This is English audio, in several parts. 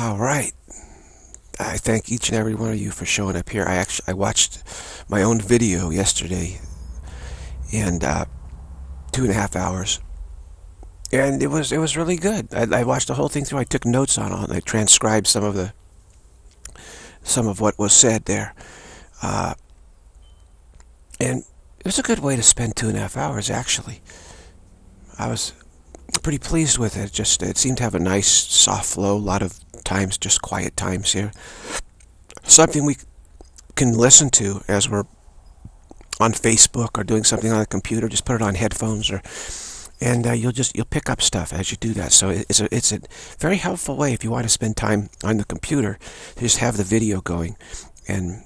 All right. I thank each and every one of you for showing up here. I actually I watched my own video yesterday, and uh, two and a half hours, and it was it was really good. I, I watched the whole thing through. I took notes on it. I transcribed some of the some of what was said there, uh, and it was a good way to spend two and a half hours. Actually, I was pretty pleased with it. Just it seemed to have a nice soft flow. A lot of times just quiet times here. Something we can listen to as we're on Facebook or doing something on the computer. Just put it on headphones or and uh, you'll just you'll pick up stuff as you do that. So it's a it's a very helpful way if you want to spend time on the computer to just have the video going, and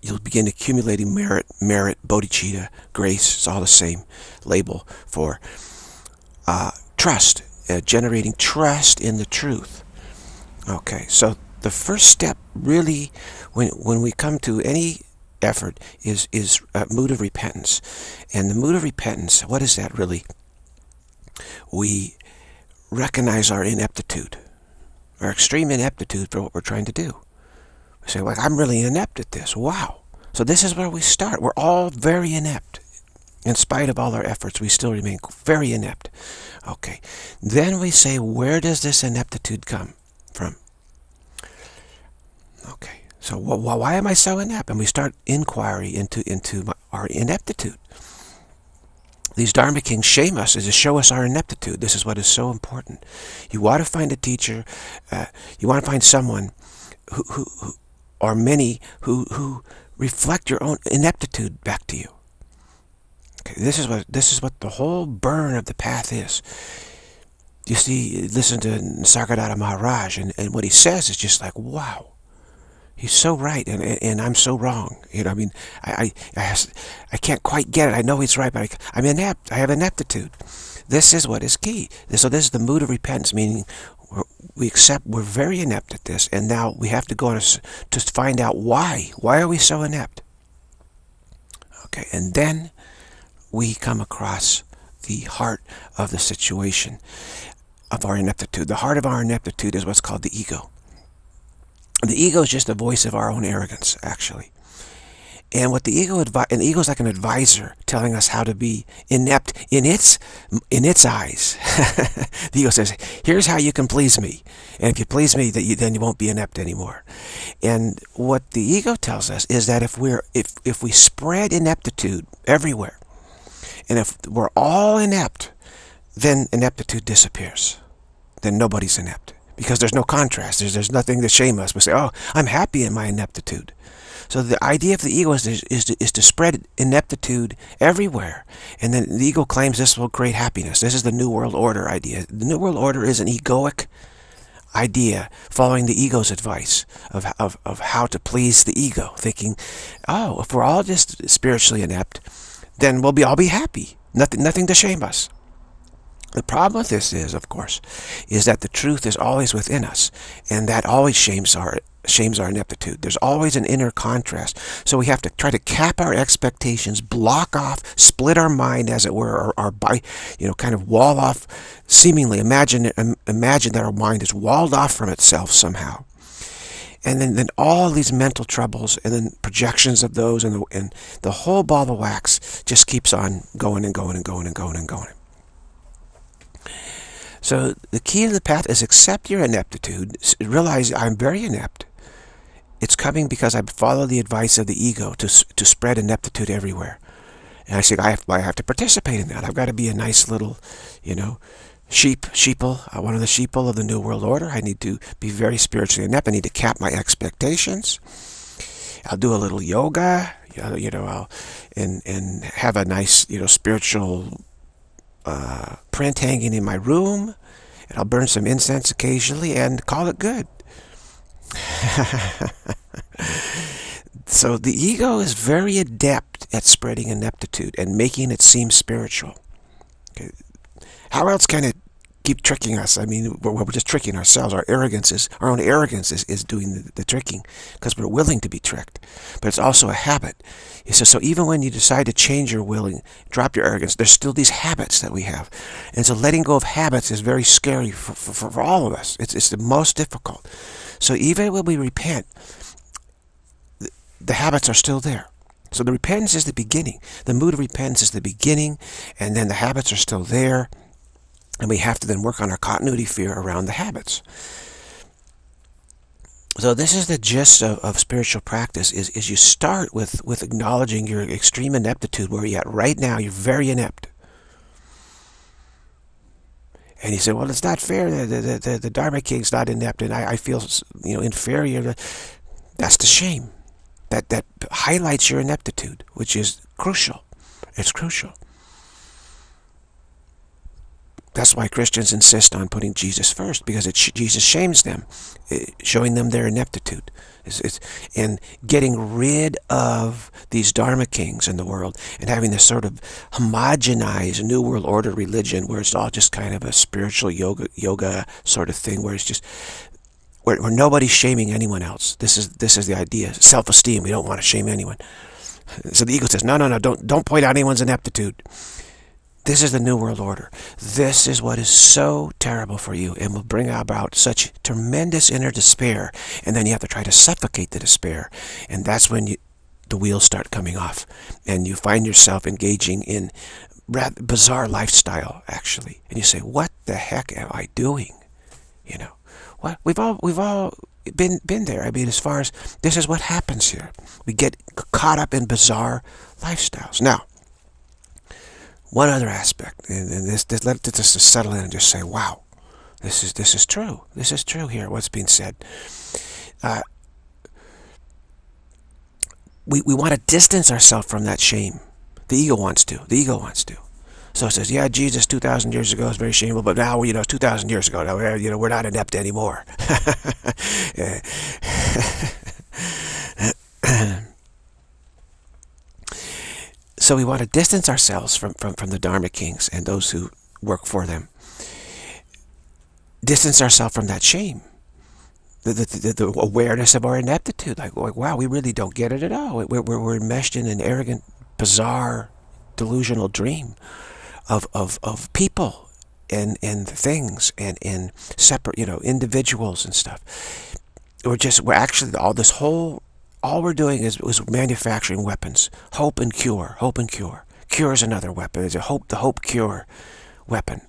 you'll begin accumulating merit, merit, bodhicitta, grace. It's all the same label for uh, trust, uh, generating trust in the truth. Okay, so the first step really, when when we come to any effort is is a mood of repentance. And the mood of repentance, what is that really? We recognize our ineptitude, our extreme ineptitude for what we're trying to do. We say, like, I'm really inept at this. Wow. So this is where we start. We're all very inept. In spite of all our efforts, we still remain very inept. Okay. Then we say, where does this ineptitude come from? Okay. So why am I so inept? And we start inquiry into, into our ineptitude. These Dharma kings shame us is to show us our ineptitude. This is what is so important. You want to find a teacher, uh, you want to find someone who, who, who, or many who, who reflect your own ineptitude back to you. Okay, this is what this is what the whole burn of the path is. You see, listen to Nisargadatta Maharaj, and, and what he says is just like, wow he's so right and, and I'm so wrong. You know, I mean, I, I, I, I can't quite get it. I know he's right, but I, am inept. I have ineptitude. This is what is key. So this is the mood of repentance, meaning we accept we're very inept at this, and now we have to go on to find out why. Why are we so inept? Okay, and then we come across the heart of the situation of our ineptitude. The heart of our ineptitude is what's called the ego. The ego is just the voice of our own arrogance, actually. And what the ego and the ego is like an advisor telling us how to be inept in its in its eyes. the ego says, "Here's how you can please me, and if you please me, that then you won't be inept anymore." And what the ego tells us is that if we're if if we spread ineptitude everywhere, and if we're all inept, then ineptitude disappears. Then nobody's inept because there's no contrast. There's, there's nothing to shame us. We say, oh, I'm happy in my ineptitude. So the idea of the ego is, is, to, is to spread ineptitude everywhere. And then the ego claims this will create happiness. This is the New World Order idea. The New World Order is an egoic idea, following the ego's advice of, of, of how to please the ego, thinking, oh, if we're all just spiritually inept, then we'll be all be happy. Nothing, nothing to shame us. The problem with this is, of course, is that the truth is always within us, and that always shames our shames our ineptitude. There's always an inner contrast. So we have to try to cap our expectations, block off, split our mind, as it were, or, or by, you know, kind of wall off, seemingly imagine imagine that our mind is walled off from itself somehow. And then, then all these mental troubles and then projections of those and the, and the whole ball of wax just keeps on going and going and going and going and going. So the key to the path is accept your ineptitude. Realize I'm very inept. It's coming because I follow the advice of the ego to, to spread ineptitude everywhere. And I say, I have, I have to participate in that. I've got to be a nice little, you know, sheep, sheeple, uh, one of the sheeple of the New World Order. I need to be very spiritually inept. I need to cap my expectations. I'll do a little yoga, you know, I'll, and, and have a nice, you know, spiritual uh, print hanging in my room, and I'll burn some incense occasionally and call it good. so the ego is very adept at spreading ineptitude and making it seem spiritual. Okay. How else can it keep tricking us. I mean, we're, we're just tricking ourselves. Our arrogance is, our own arrogance is, is doing the, the tricking because we're willing to be tricked. But it's also a habit. He says, so even when you decide to change your willing, drop your arrogance, there's still these habits that we have. And so letting go of habits is very scary for, for, for all of us. It's, it's the most difficult. So even when we repent, the, the habits are still there. So the repentance is the beginning. The mood of repentance is the beginning, and then the habits are still there. And we have to then work on our continuity fear around the habits. So this is the gist of, of spiritual practice is, is you start with, with acknowledging your extreme ineptitude where you're at right now. You're very inept. And you say, well, it's not fair. The, the, the, the Dharma King's not inept and I, I feel you know inferior. That's the shame. That, that highlights your ineptitude, which is crucial. It's crucial. That's why Christians insist on putting Jesus first, because it, Jesus shames them, eh, showing them their ineptitude. It's, it's, and getting rid of these Dharma kings in the world and having this sort of homogenized New World Order religion where it's all just kind of a spiritual yoga, yoga sort of thing where it's just where, where nobody's shaming anyone else. This is this is the idea. Self-esteem. We don't want to shame anyone. So the ego says, no, no, no, don't don't point out anyone's ineptitude. This is the New World Order. This is what is so terrible for you and will bring about such tremendous inner despair. And then you have to try to suffocate the despair. And that's when you, the wheels start coming off. And you find yourself engaging in rather bizarre lifestyle, actually. And you say, what the heck am I doing? You know, what we've all, we've all been, been there. I mean, as far as this is what happens here. We get caught up in bizarre lifestyles. Now, one other aspect, and, and this, this let this just settle in and just say, "Wow, this is this is true. This is true here. What's being said." Uh, we we want to distance ourselves from that shame. The ego wants to. The ego wants to. So it says, "Yeah, Jesus, two thousand years ago is very shameful, but now you know, two thousand years ago, now you know, we're not inept anymore." So we want to distance ourselves from, from, from the Dharma kings and those who work for them. Distance ourselves from that shame. The, the, the, the, awareness of our ineptitude. Like, like, wow, we really don't get it at all. We're, we're, we're enmeshed in an arrogant, bizarre, delusional dream of, of, of people and, and things and, and separate, you know, individuals and stuff. We're just, we're actually, all this whole all we're doing is, is manufacturing weapons. Hope and cure. Hope and cure. Cure is another weapon. It's a hope, the hope cure weapon.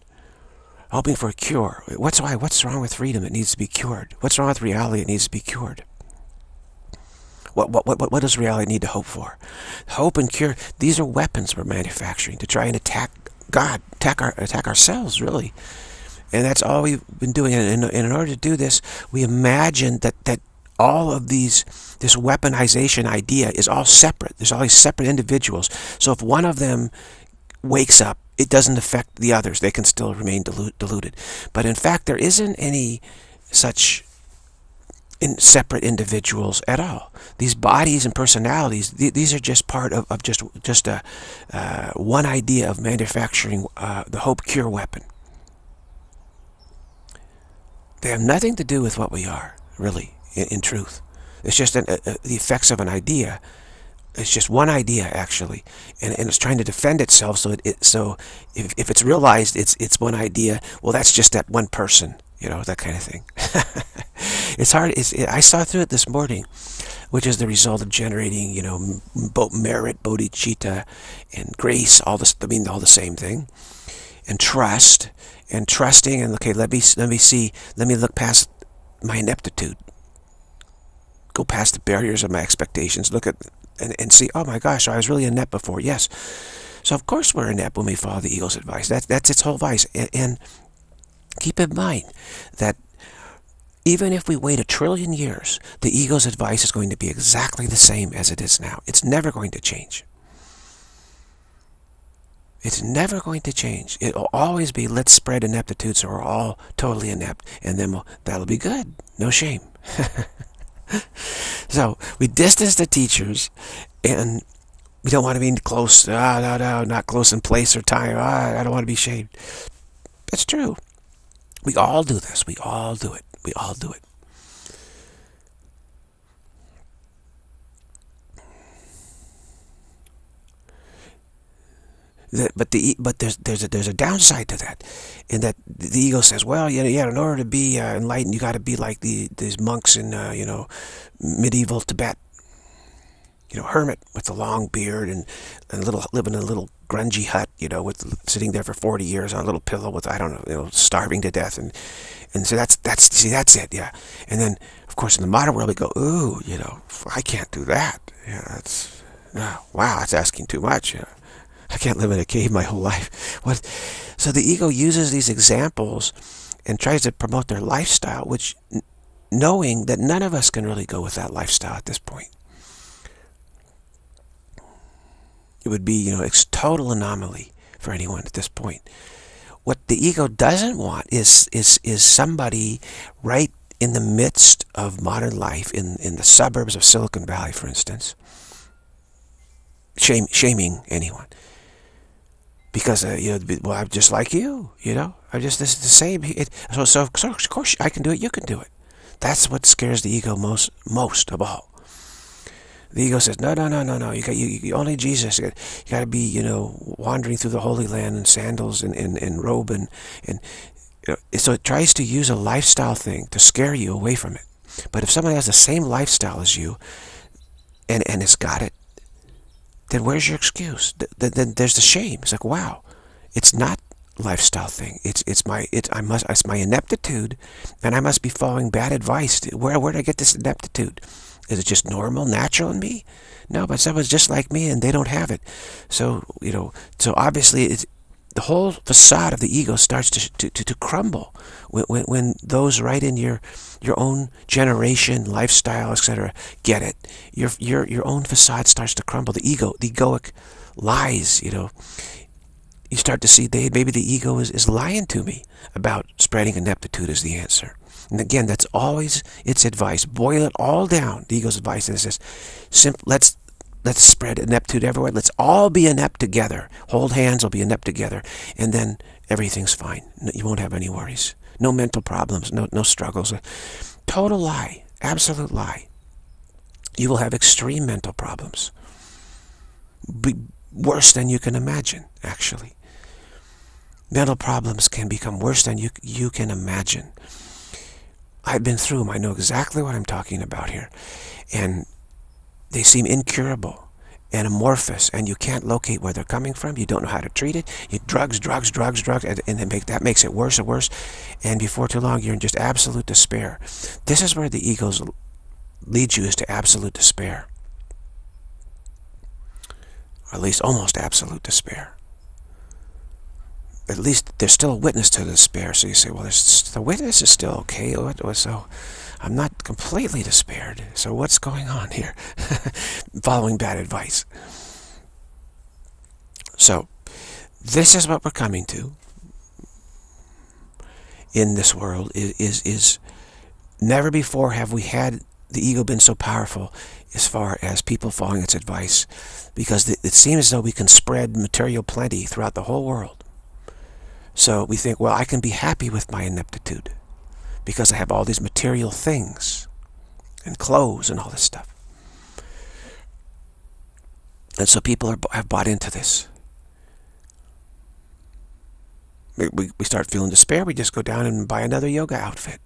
Hoping for a cure. What's why? What's wrong with freedom? It needs to be cured. What's wrong with reality? It needs to be cured. What, what, what, what does reality need to hope for? Hope and cure, these are weapons we're manufacturing to try and attack God, attack, our, attack ourselves, really. And that's all we've been doing. And in, in order to do this, we imagine that, that all of these, this weaponization idea is all separate. There's all these separate individuals. So if one of them wakes up, it doesn't affect the others. They can still remain deluded. But in fact, there isn't any such in separate individuals at all. These bodies and personalities, th these are just part of, of just just a uh, one idea of manufacturing uh, the hope cure weapon. They have nothing to do with what we are, really in, in truth. It's just an, the effects of an idea. It's just one idea actually, and, and it's trying to defend itself. So it, it so if, if it's realized it's it's one idea, well that's just that one person, you know that kind of thing. it's hard. It's, it, I saw through it this morning, which is the result of generating you know merit, bodhicitta, and grace. All this I mean all the same thing, and trust and trusting and okay let me let me see let me look past my ineptitude go past the barriers of my expectations, look at and, and see, oh my gosh, I was really inept before. Yes. So of course we're inept when we follow the ego's advice. That, that's its whole vice. And, and keep in mind that even if we wait a trillion years, the ego's advice is going to be exactly the same as it is now. It's never going to change. It's never going to change. It'll always be, let's spread ineptitude so we're all totally inept. And then we'll, that'll be good. No shame. so we distance the teachers and we don't want to be close. Ah, no, no, not close in place or time. Ah, I don't want to be shamed. That's true. We all do this. We all do it. We all do it. That, but the but there's there's a there's a downside to that, in that the ego says, well, you know, yeah, in order to be uh, enlightened, you got to be like the these monks in uh, you know medieval Tibet, you know, hermit with a long beard and, and a little living in a little grungy hut, you know, with sitting there for 40 years on a little pillow with I don't know, you know, starving to death, and and so that's that's see that's it, yeah. And then of course in the modern world we go, ooh, you know, I can't do that. Yeah, that's oh, wow, that's asking too much. Yeah. I can't live in a cave my whole life. What? So the ego uses these examples and tries to promote their lifestyle, which knowing that none of us can really go with that lifestyle at this point. It would be, you know, it's total anomaly for anyone at this point. What the ego doesn't want is is is somebody right in the midst of modern life, in, in the suburbs of Silicon Valley, for instance, shame, shaming anyone because uh, you know, well, I'm just like you. You know, I'm just this is the same. It, so, so, so, of course, I can do it. You can do it. That's what scares the ego most, most of all. The ego says, no, no, no, no, no. You got you, you only Jesus. You got, you got to be, you know, wandering through the Holy Land in sandals and in, in robe and and you know, so it tries to use a lifestyle thing to scare you away from it. But if someone has the same lifestyle as you and and has got it, then where's your excuse? Then, then there's the shame. It's like, wow, it's not lifestyle thing. It's it's my it's I must it's my ineptitude, and I must be following bad advice. Where where did I get this ineptitude? Is it just normal, natural in me? No, but someone's just like me and they don't have it. So you know, so obviously it's the whole facade of the ego starts to, to, to, to crumble when, when, when, those right in your your own generation, lifestyle, etc., get it. Your, your, your own facade starts to crumble. The ego, the egoic lies, you know. You start to see they, maybe the ego is, is lying to me about spreading ineptitude as the answer. And again, that's always its advice. Boil it all down. The ego's advice and it says, let's Let's spread ineptitude everywhere. Let's all be inept together. Hold hands, we'll be inept together. And then everything's fine. You won't have any worries. No mental problems, no, no struggles. Total lie. Absolute lie. You will have extreme mental problems. Be worse than you can imagine, actually. Mental problems can become worse than you, you can imagine. I've been through them. I know exactly what I'm talking about here. And they seem incurable and amorphous and you can't locate where they're coming from. You don't know how to treat it. You drugs drugs drugs drugs and, and make, that makes it worse and worse. And before too long you're in just absolute despair. This is where the egos lead you is to absolute despair. Or at least almost absolute despair. At least there's still a witness to the despair. So you say well the witness is still okay. So I'm not completely despaired. So what's going on here? Following bad advice. So this is what we're coming to in this world is, is, is never before have we had the ego been so powerful as far as people following its advice because it seems as though we can spread material plenty throughout the whole world. So we think, well, I can be happy with my ineptitude because I have all these material things and clothes and all this stuff. And so people are, have bought into this. We, we, we start feeling despair, we just go down and buy another yoga outfit.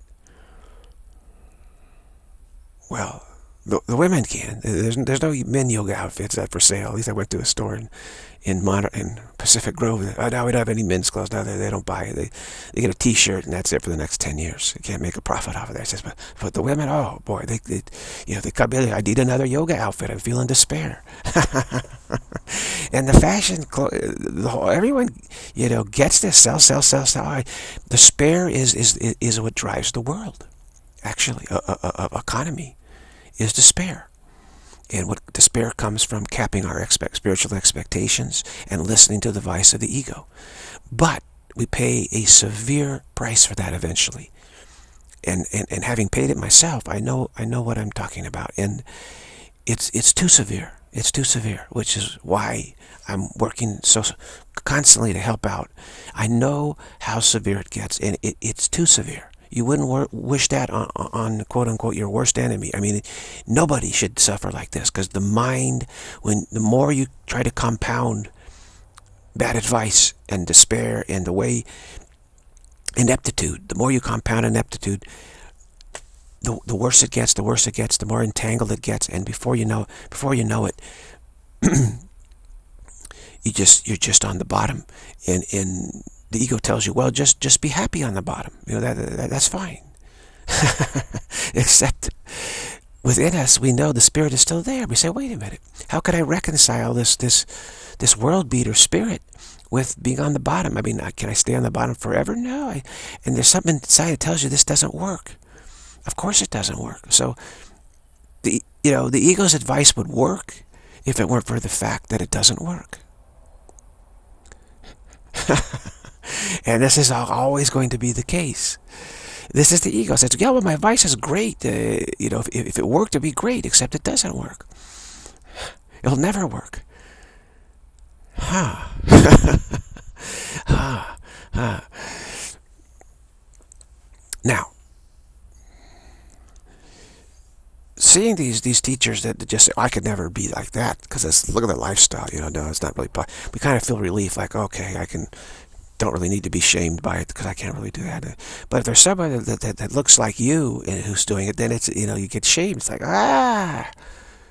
Well, the, the women can. There's, there's no men yoga outfits that for sale. At least I went to a store in in, Mon in Pacific Grove. Uh, oh, now we don't have any men's clothes. Now they, they don't buy it. They, they get a T-shirt and that's it for the next 10 years. You can't make a profit off of that. Just, but, but the women, oh boy, they, they you know, they come in. I need another yoga outfit. I'm feeling despair. and the fashion, uh, the whole, everyone, you know, gets this. Sell, sell, sell, sell. Despair is is is what drives the world. Actually, a, a, a economy is despair. And what despair comes from capping our expect, spiritual expectations and listening to the vice of the ego. But we pay a severe price for that eventually. And, and, and having paid it myself, I know I know what I'm talking about. And it's it's too severe. It's too severe, which is why I'm working so constantly to help out. I know how severe it gets, and it, it's too severe. You wouldn't wish that on, on quote unquote your worst enemy. I mean, nobody should suffer like this because the mind, when the more you try to compound bad advice and despair and the way ineptitude, the more you compound ineptitude, the, the worse it gets, the worse it gets, the more entangled it gets, and before you know, before you know it, you just you're just on the bottom, and and the ego tells you, well, just just be happy on the bottom. You know that, that that's fine. Except within us, we know the spirit is still there. We say, wait a minute, how could I reconcile this this this world beater spirit with being on the bottom? I mean, can I stay on the bottom forever? No. I, and there's something inside that tells you this doesn't work. Of course, it doesn't work. So, the you know the ego's advice would work if it weren't for the fact that it doesn't work. and this is always going to be the case. This is the ego. Says, yeah, well, my advice is great. Uh, you know, if, if it worked, it'd be great, except it doesn't work. It'll never work. Ha. ha. Ha. Now, seeing these these teachers that just say, I could never be like that because it's look at their lifestyle. You know, no, it's not really. We kind of feel relief, like okay, I can. Don't really need to be shamed by it because I can't really do that. But if there's somebody that, that, that looks like you and who's doing it, then it's you know you get shamed. It's like ah,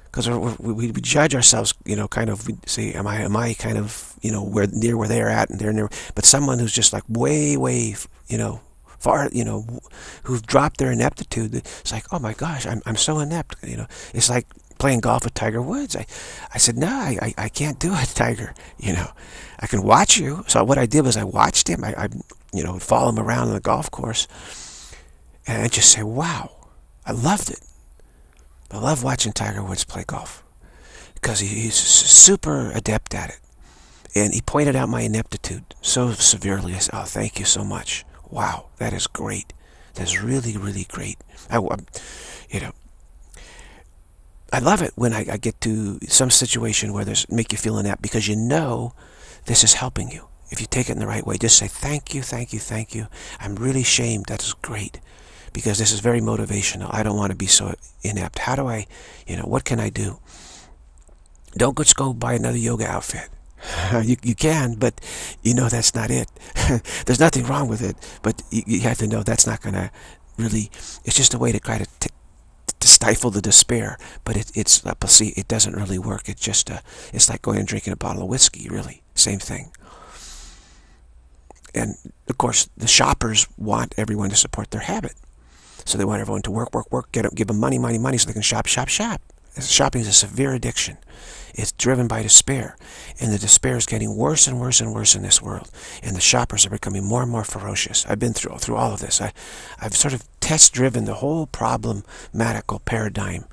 because we, we, we judge ourselves, you know, kind of we say, am I am I kind of you know where near where they're at and they're near, but someone who's just like way way you know far, you know, who've dropped their ineptitude. It's like, oh my gosh, I'm, I'm so inept. You know, it's like playing golf with Tiger Woods. I, I said, no, I, I can't do it, Tiger. You know, I can watch you. So what I did was I watched him. I, I you know, follow him around on the golf course. And I just say, wow, I loved it. I love watching Tiger Woods play golf because he's super adept at it. And he pointed out my ineptitude so severely. I said, oh, thank you so much wow, that is great. That's really, really great. I, you know, I love it when I, I get to some situation where there's make you feel inept because you know this is helping you. If you take it in the right way, just say thank you, thank you, thank you. I'm really shamed. That is great because this is very motivational. I don't want to be so inept. How do I, you know, what can I do? Don't just go buy another yoga outfit. you, you can, but you know that's not it. There's nothing wrong with it, but you, you have to know that's not going to really, it's just a way to try to, to stifle the despair, but it, it's, uh, see, it doesn't really work. It's just, a, it's like going and drinking a bottle of whiskey, really. Same thing. And, of course, the shoppers want everyone to support their habit. So they want everyone to work, work, work, get, up, give them money, money, money so they can shop, shop, shop. Shopping is a severe addiction. It's driven by despair. And the despair is getting worse and worse and worse in this world. And the shoppers are becoming more and more ferocious. I've been through through all of this. I, I've sort of test-driven the whole problematical paradigm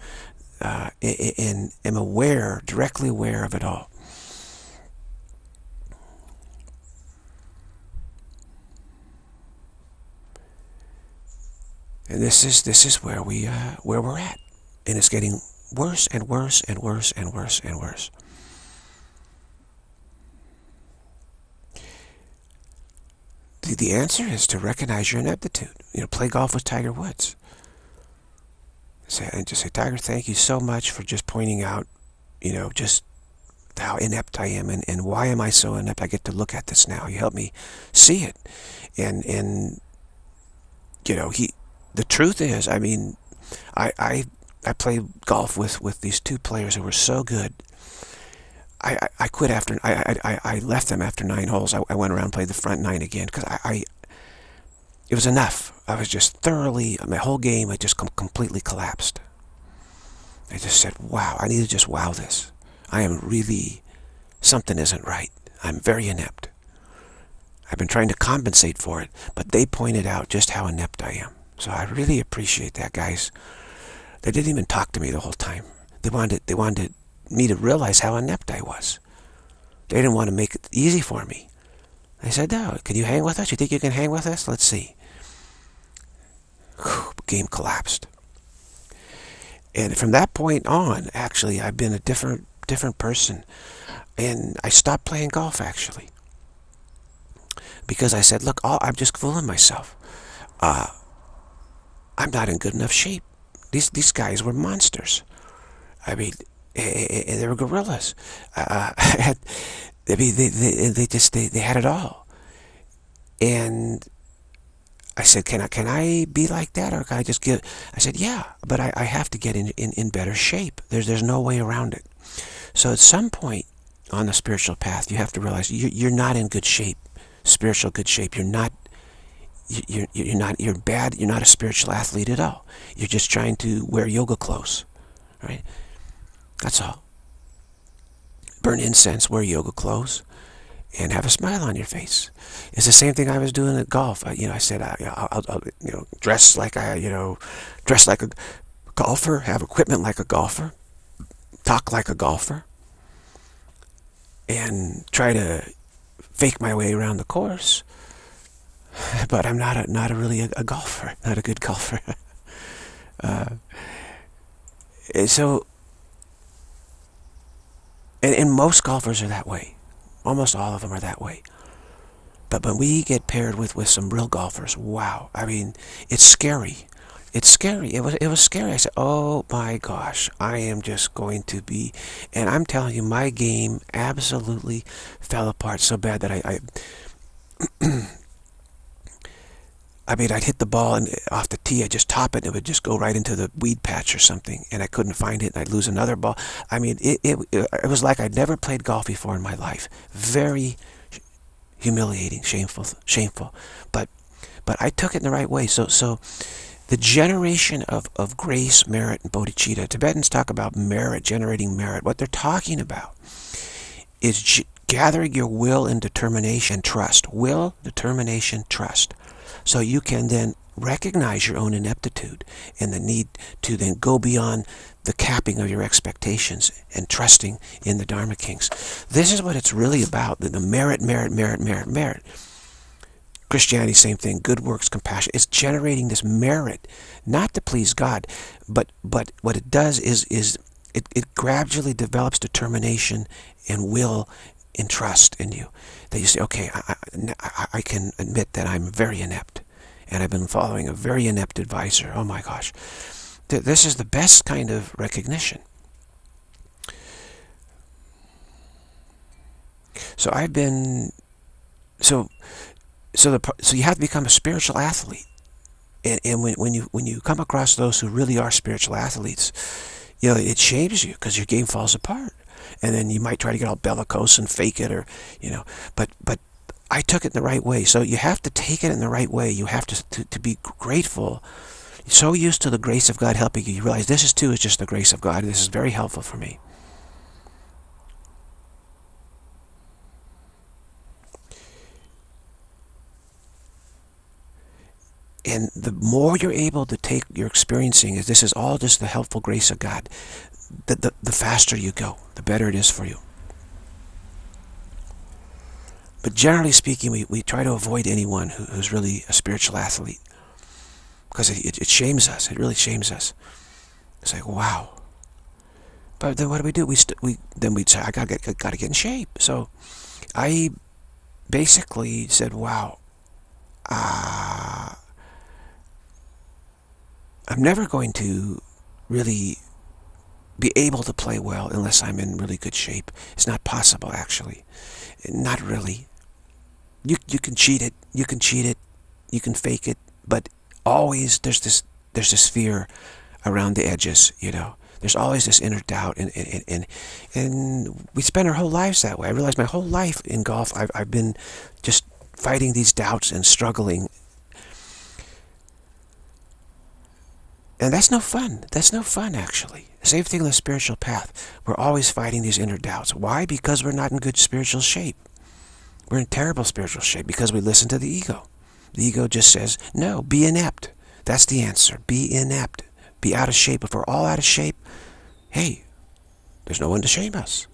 uh, and am aware, directly aware of it all. And this is this is where we uh, where we're at, and it's getting worse and worse and worse and worse and worse. The, the answer is to recognize your ineptitude. You know, play golf with Tiger Woods. Say, and just say, Tiger, thank you so much for just pointing out, you know, just how inept I am and, and why am I so inept? I get to look at this now. You help me see it. And, and you know, he, the truth is, I mean, I, I I played golf with, with these two players who were so good. I, I, I quit after, I, I, I left them after nine holes. I, I went around and played the front nine again because I, I, it was enough. I was just thoroughly, my whole game had just com completely collapsed. I just said, wow, I need to just wow this. I am really, something isn't right. I'm very inept. I've been trying to compensate for it, but they pointed out just how inept I am. So I really appreciate that, guys. They didn't even talk to me the whole time. They wanted, they wanted me to realize how inept I was. They didn't want to make it easy for me. I said, no, can you hang with us? You think you can hang with us? Let's see. Whew, game collapsed. And from that point on, actually, I've been a different different person. And I stopped playing golf, actually. Because I said, look, I'm just fooling myself. Uh, I'm not in good enough shape. These, these guys were monsters. I mean, eh, eh, eh, they were gorillas. Uh, I mean, they, they, they just, they, they had it all. And I said, can I, can I be like that or can I just get, I said, yeah, but I, I have to get in, in, in better shape. There's, there's no way around it. So at some point on the spiritual path, you have to realize you, you're not in good shape, spiritual good shape. You're not, you're, you're not, you're bad. You're not a spiritual athlete at all. You're just trying to wear yoga clothes, right? That's all. Burn incense, wear yoga clothes, and have a smile on your face. It's the same thing I was doing at golf. I, you know, I said, I, will I'll, you know, dress like I, you know, dress like a golfer, have equipment like a golfer, talk like a golfer, and try to fake my way around the course. But I'm not a, not a really a, a golfer, not a good golfer. uh, so, and, and most golfers are that way. Almost all of them are that way. But when we get paired with, with some real golfers, wow. I mean, it's scary. It's scary. It was it was scary. I said, oh my gosh, I am just going to be... And I'm telling you, my game absolutely fell apart so bad that I... I I mean, I'd hit the ball and off the tee, I'd just top it, and it would just go right into the weed patch or something, and I couldn't find it, and I'd lose another ball. I mean, it, it, it was like I'd never played golf before in my life. Very humiliating, shameful, shameful. But, but I took it in the right way. So, so the generation of, of grace, merit, and bodhicitta, Tibetans talk about merit, generating merit. What they're talking about is gathering your will and determination, trust. Will, determination, trust so you can then recognize your own ineptitude and the need to then go beyond the capping of your expectations and trusting in the Dharma Kings. This is what it's really about, the, merit, merit, merit, merit, merit. Christianity, same thing, good works, compassion. It's generating this merit, not to please God, but but what it does is is it, it gradually develops determination and will and trust in you that you say, okay, I, I, I can admit that I'm very inept and I've been following a very inept advisor. Oh my gosh. This is the best kind of recognition. So I've been, so, so the, so you have to become a spiritual athlete. And, and when, when you, when you come across those who really are spiritual athletes, you know, it shames you because your game falls apart and then you might try to get all bellicose and fake it or you know but but I took it in the right way. So you have to take it in the right way. You have to to, to be grateful. So used to the grace of God helping you. You realize this is too is just the grace of God. This is very helpful for me. And the more you're able to take your experiencing is this is all just the helpful grace of God the, the, the faster you go, the better it is for you. But generally speaking, we, we try to avoid anyone who, who's really a spiritual athlete. Because it, it, it shames us. It really shames us. It's like, wow. But then what do we do? We we then we say, I gotta get gotta get in shape. So I basically said, wow, uh, I'm never going to really be able to play well unless I'm in really good shape. It's not possible, actually. Not really. You, you can cheat it. You can cheat it. You can fake it. But always there's this, there's this fear around the edges, you know. There's always this inner doubt, and, and, and, and we spend our whole lives that way. I realized my whole life in golf, I've, I've been just fighting these doubts and struggling And that's no fun. That's no fun, actually. Same thing in the spiritual path. We're always fighting these inner doubts. Why? Because we're not in good spiritual shape. We're in terrible spiritual shape because we listen to the ego. The ego just says, no, be inept. That's the answer. Be inept. Be out of shape. If we're all out of shape, hey, there's no one to shame us.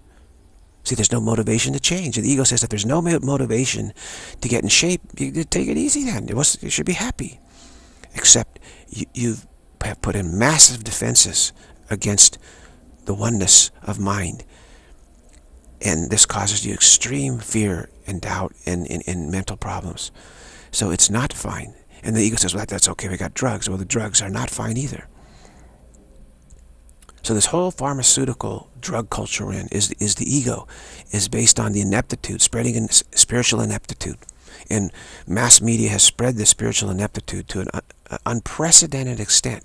See, there's no motivation to change. And the ego says that there's no motivation to get in shape, you take it easy then. You should be happy. Except you, you've have put in massive defenses against the oneness of mind and this causes you extreme fear and doubt and, and, and mental problems. So it's not fine. And the ego says, well, that's okay, we got drugs. Well, the drugs are not fine either. So this whole pharmaceutical drug culture we're in is, is the ego, is based on the ineptitude, spreading in spiritual ineptitude. And mass media has spread the spiritual ineptitude to an uh, unprecedented extent.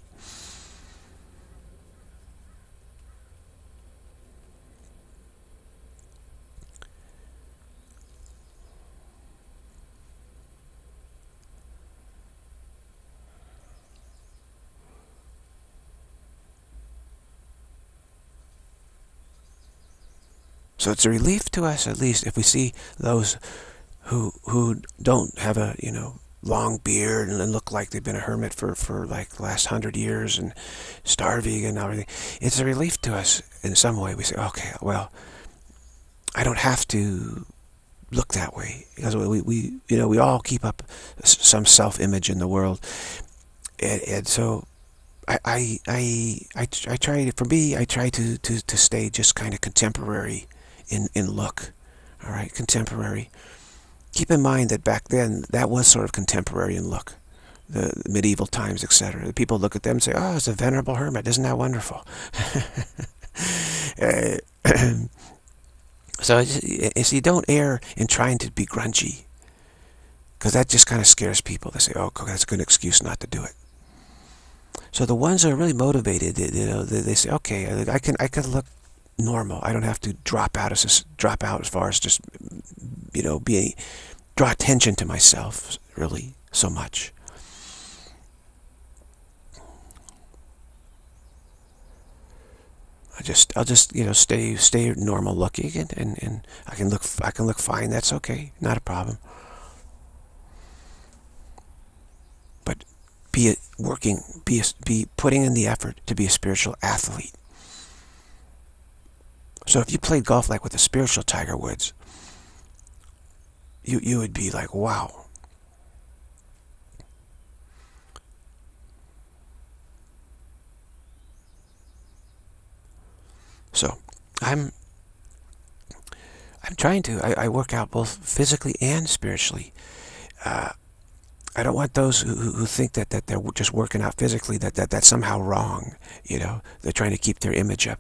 So it's a relief to us, at least, if we see those who who don't have a you know long beard and look like they've been a hermit for for like the last hundred years and starving and everything. It's a relief to us in some way. We say, okay, well, I don't have to look that way because we we you know we all keep up some self-image in the world, and, and so. I, I, I, I, I try, for me, I try to, to, to stay just kind of contemporary in, in look. All right, contemporary. Keep in mind that back then, that was sort of contemporary in look. The medieval times, etc. People look at them and say, oh, it's a venerable hermit. Isn't that wonderful? Uh, eh, so you don't err in trying to be grungy. Because that just kind of scares people. They say, oh, that's a good excuse not to do it. So the ones that are really motivated, you know, they say, okay, I can, I can look normal. I don't have to drop out as drop out as far as just you know be draw attention to myself really so much. I just I'll just you know stay stay normal looking and, and, and I can look I can look fine. That's okay, not a problem. But be working, be be putting in the effort to be a spiritual athlete. So if you played golf like with a spiritual Tiger Woods, you, you would be like, wow. So I'm I'm trying to. I, I work out both physically and spiritually. Uh, I don't want those who, who think that, that they're just working out physically, that, that that's somehow wrong. You know, they're trying to keep their image up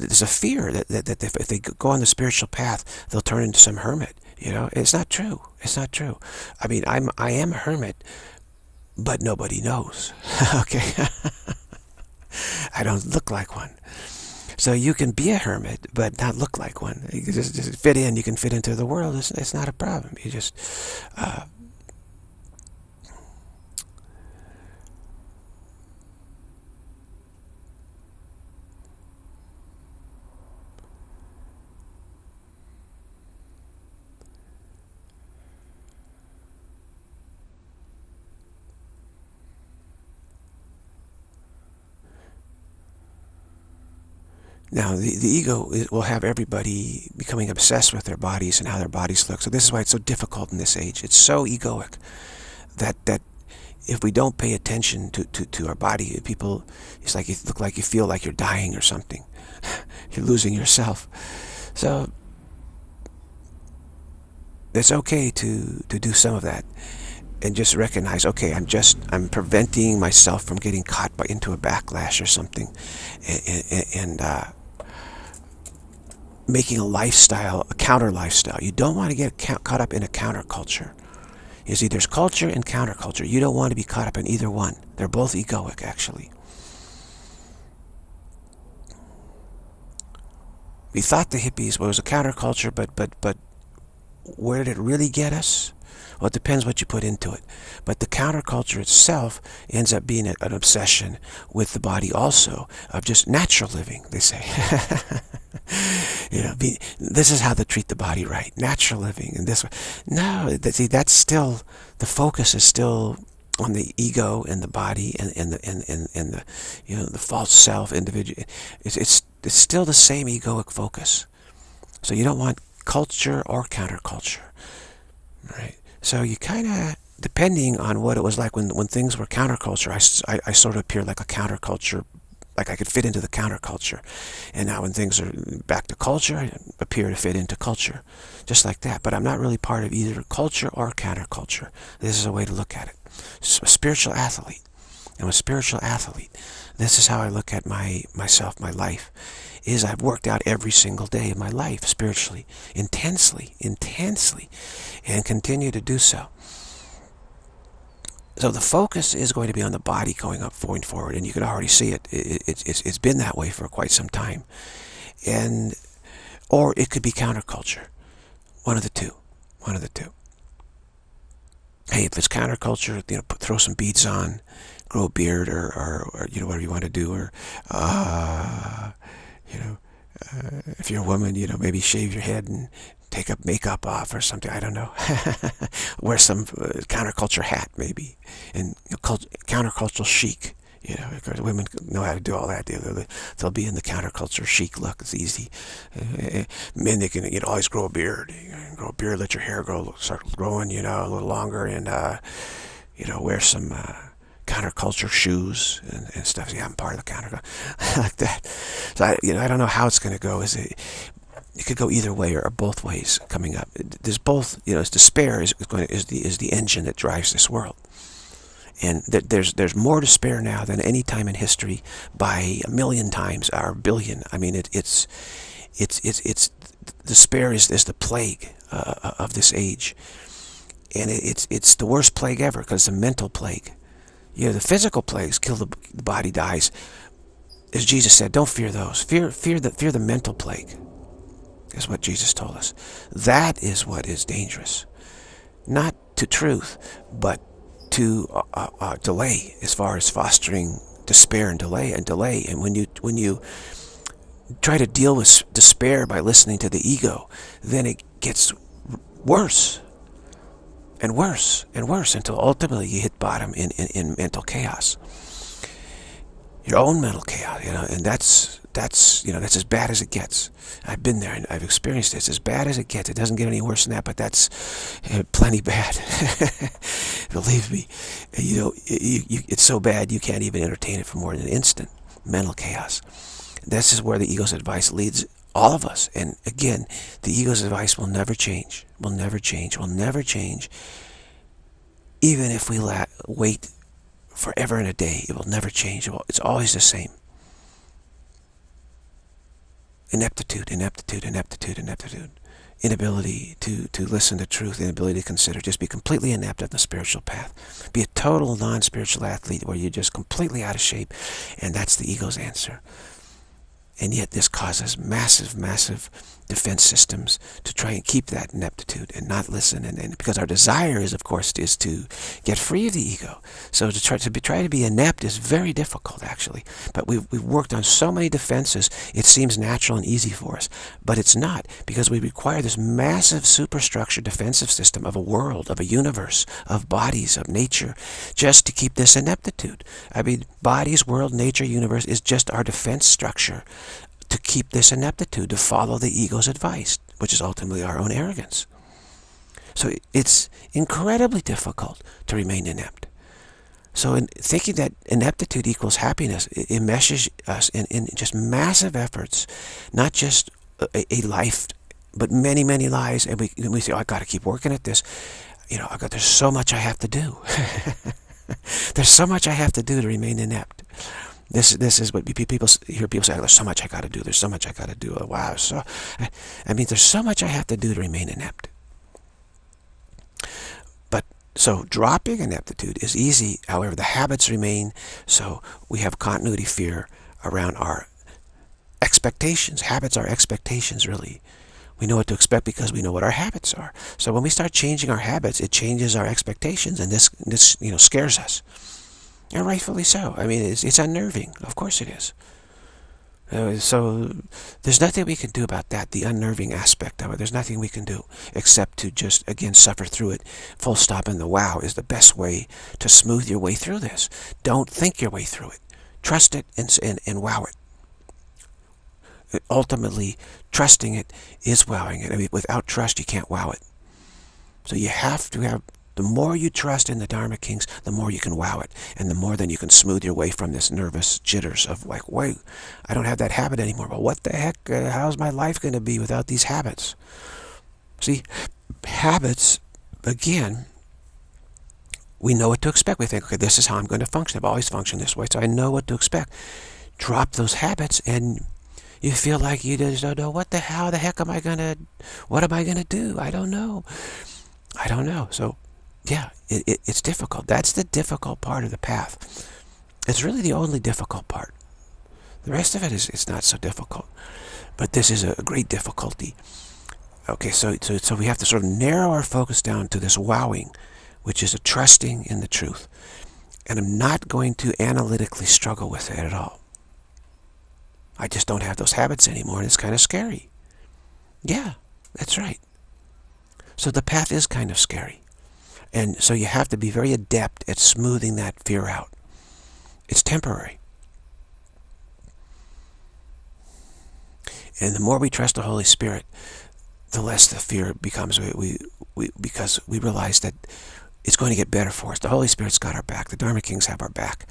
there's a fear that, that, that if, they go on the spiritual path, they'll turn into some hermit. You know, it's not true. It's not true. I mean, I'm I am a hermit, but nobody knows. okay, I don't look like one. So you can be a hermit, but not look like one. You just, just fit in. You can fit into the world. It's, it's not a problem. You just uh, Now, the, the ego will have everybody becoming obsessed with their bodies and how their bodies look. So this is why it's so difficult in this age. It's so egoic that that if we don't pay attention to, to, to our body, people, it's like you look like you feel like you're dying or something. you're losing yourself. So it's okay to, to do some of that and just recognize, okay, I'm just, I'm preventing myself from getting caught by, into a backlash or something. And, and, and uh, making a lifestyle, a counter lifestyle. You don't want to get caught up in a counterculture. You see, there's culture and counterculture. You don't want to be caught up in either one. They're both egoic, actually. We thought the hippies was a counterculture, but but but where did it really get us? Well, it depends what you put into it. But the counterculture itself ends up being a, an obsession with the body also of just natural living, they say. you know, be, this is how to treat the body right. Natural living and this. No, that, see, that's still, the focus is still on the ego and the body and, and the and, and, and the you know the false self individual it's, it's it's still the same egoic focus so you don't want culture or counterculture right so you kind of, depending on what it was like when, when things were counterculture, I, I, I sort of appear like a counterculture like I could fit into the counterculture. And now when things are back to culture, I appear to fit into culture. Just like that. But I'm not really part of either culture or counterculture. This is a way to look at it. So a spiritual athlete. I'm a spiritual athlete. This is how I look at my myself, my life. Is I've worked out every single day of my life spiritually, intensely, intensely, and continue to do so. So the focus is going to be on the body going up, going forward, and you can already see it. it, it it's, it's been that way for quite some time. And, or it could be counterculture. One of the two. One of the two. Hey, if it's counterculture, you know, put, throw some beads on, grow a beard, or, or, or you know, whatever you want to do, or, uh, you know, uh, if you're a woman, you know, maybe shave your head and take up makeup off or something. I don't know. Wear some uh, counterculture hat maybe, and you know, countercultural chic. You know, because women know how to do all that. They'll, they'll be in the counterculture chic look. It's easy. Uh, men, they can you know always grow a beard. Grow a beard, let your hair grow, start growing. You know, a little longer, and uh, you know, wear some uh, counterculture shoes and, and, stuff. Yeah, I'm part of the counter like that. So I, you know, I don't know how it's going to go. Is it? It could go either way or both ways coming up. There's both, you know, despair is going to, is the is the engine that drives this world, and there's there's more despair now than any time in history by a million times or a billion. I mean, it, it's it's it's it's despair is is the plague uh, of this age, and it, it's it's the worst plague ever because it's a mental plague. You know, the physical plagues kill the, the body dies. As Jesus said, don't fear those. Fear fear the fear the mental plague is what Jesus told us. That is what is dangerous. Not to truth, but to uh, uh, uh, delay as far as fostering despair and delay and delay. And when you, when you try to deal with despair by listening to the ego, then it gets worse and worse and worse until ultimately you hit bottom in, in, in mental chaos. Your own mental chaos, you know, and that's that's you know that's as bad as it gets. I've been there and I've experienced it. It's as bad as it gets. It doesn't get any worse than that, but that's uh, plenty bad. Believe me, you know you, you, it's so bad you can't even entertain it for more than an instant. Mental chaos. This is where the ego's advice leads all of us. And again, the ego's advice will never change. Will never change. Will never change. Even if we wait forever and a day, it will never change. It's always the same ineptitude, ineptitude, ineptitude, ineptitude. Inability to, to listen to truth, inability to consider, just be completely inept on the spiritual path. Be a total non-spiritual athlete where you're just completely out of shape, and that's the ego's answer. And yet this causes massive, massive defense systems to try and keep that ineptitude and not listen. And, and because our desire is, of course, is to get free of the ego. So to try to be, try to be inept is very difficult, actually. But we've, we've worked on so many defenses, it seems natural and easy for us. But it's not, because we require this massive superstructure defensive system of a world, of a universe, of bodies, of nature, just to keep this ineptitude. I mean, bodies, world, nature, universe is just our defense structure to keep this ineptitude, to follow the ego's advice, which is ultimately our own arrogance. So it's incredibly difficult to remain inept. So in thinking that ineptitude equals happiness, it, it meshes us in, in just massive efforts, not just a, a life, but many, many lives. And we, we say, oh, I got to keep working at this. You know, I got, there's so much I have to do. there's so much I have to do to remain inept. This this is what people hear people say. Oh, there's so much I got to do. There's so much I got to do. Oh, wow. So, I mean, there's so much I have to do to remain inept. But so dropping ineptitude is easy. However, the habits remain. So we have continuity fear around our expectations. Habits are expectations, really. We know what to expect because we know what our habits are. So when we start changing our habits, it changes our expectations, and this this you know scares us. And rightfully so. I mean, it's, it's unnerving. Of course it is. Uh, so there's nothing we can do about that, the unnerving aspect of it. There's nothing we can do except to just, again, suffer through it. Full stop and the wow is the best way to smooth your way through this. Don't think your way through it. Trust it and, and, and wow it. Ultimately, trusting it is wowing it. I mean, without trust, you can't wow it. So you have to have The more you trust in the Dharma Kings, the more you can wow it. And the more then you can smooth your way from this nervous jitters of like, wait, I don't have that habit anymore. But what the heck, uh, how's my life going to be without these habits? See, habits, again, we know what to expect. We think, okay, this is how I'm going to function. I've always functioned this way, so I know what to expect. Drop those habits and you feel like you just don't know what the how the heck am I gonna what am I gonna do? I don't know. I don't know. So yeah, it, it, it's difficult. That's the difficult part of the path. It's really the only difficult part. The rest of it is it's not so difficult. But this is a great difficulty. Okay, so, so, so we have to sort of narrow our focus down to this wowing, which is a trusting in the truth. And I'm not going to analytically struggle with it at all. I just don't have those habits anymore, and it's kind of scary. Yeah, that's right. So the path is kind of scary. And so you have to be very adept at smoothing that fear out. It's temporary. And the more we trust the Holy Spirit, the less the fear becomes. We, we, because we realize that it's going to get better for us. The Holy Spirit's got our back. The Dharma Kings have our back.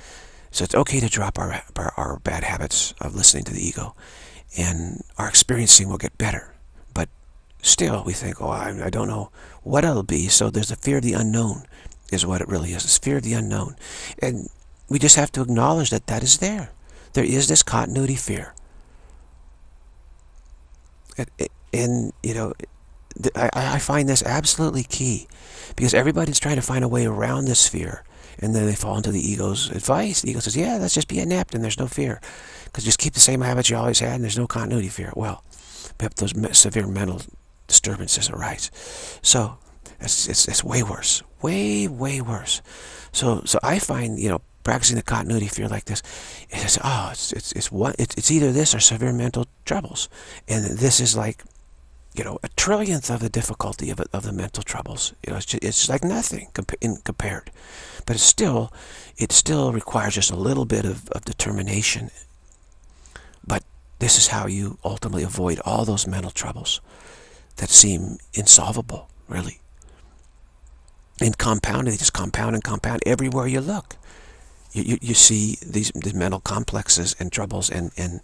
So it's okay to drop our, our, our bad habits of listening to the ego. And our experiencing will get better. Still, we think, oh, I, I don't know what it'll be. So there's a fear of the unknown is what it really is. It's fear of the unknown. And we just have to acknowledge that that is there. There is this continuity fear. And, and you know, I, I find this absolutely key because everybody's trying to find a way around this fear and then they fall into the ego's advice. The ego says, yeah, let's just be inept and there's no fear because just keep the same habits you always had and there's no continuity fear. Well, those severe mental disturbances arise. So it's, it's, it's way worse, way, way worse. So, so I find, you know, practicing the continuity fear like this, it's, oh, it's, it's, it's, one, it's, it's either this or severe mental troubles. And this is like, you know, a trillionth of the difficulty of, of the mental troubles. You know, it's just, it's like nothing in, compared. But it's still, it still requires just a little bit of, of determination. But this is how you ultimately avoid all those mental troubles that seem insolvable, really. And compounded, they just compound and compound everywhere you look. You, you, you see these, these mental complexes and troubles and, and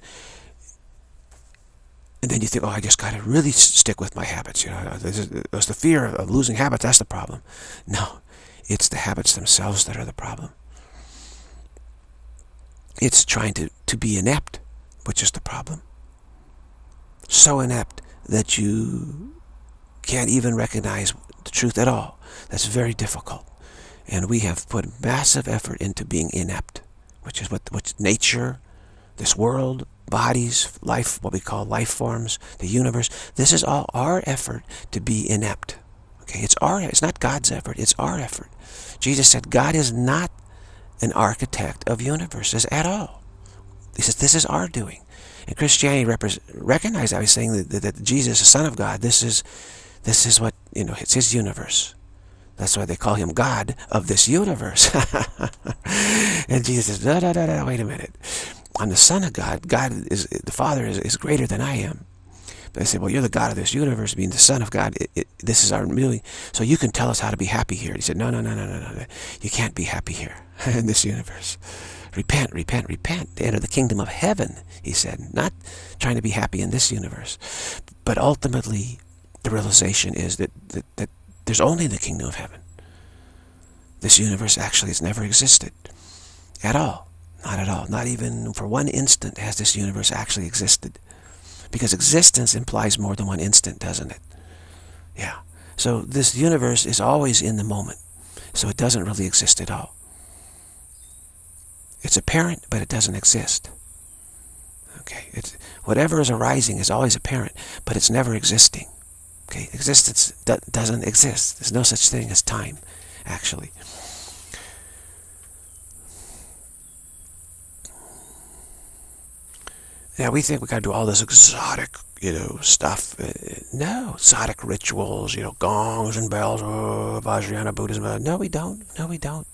and then you think, oh, I just got to really stick with my habits. You know, there's the fear of losing habits. That's the problem. No, it's the habits themselves that are the problem. It's trying to, to be inept, which is the problem. So inept that you can't even recognize the truth at all. That's very difficult. And we have put massive effort into being inept, which is what, what nature, this world, bodies, life, what we call life forms, the universe. This is all our effort to be inept. Okay, it's our, it's not God's effort, it's our effort. Jesus said God is not an architect of universes at all. He says this is our doing. And Christianity recognized that. He's saying that, that, that Jesus, the Son of God, this is, this is what, you know, it's his universe. That's why they call him God of this universe. and Jesus says, wait a minute. I'm the Son of God. God is the Father is, is greater than I am. But they say, well, you're the God of this universe, being the Son of God. It, it, this is our doing. So you can tell us how to be happy here. he said, no, no, no, no, no, no. You can't be happy here in this universe. Repent, repent, repent. To enter the kingdom of heaven, he said. Not trying to be happy in this universe. But ultimately, the realization is that, that, that there's only the kingdom of heaven. This universe actually has never existed at all. Not at all. Not even for one instant has this universe actually existed. Because existence implies more than one instant, doesn't it? Yeah. So this universe is always in the moment. So it doesn't really exist at all. It's apparent, but it doesn't exist. Okay, it's, whatever is arising is always apparent, but it's never existing. Okay, existence do doesn't exist. There's no such thing as time, actually. Yeah, we think we got to do all this exotic, you know, stuff. Uh, no, exotic rituals, you know, gongs and bells, oh, Vajrayana Buddhism. No, we don't. No, we don't.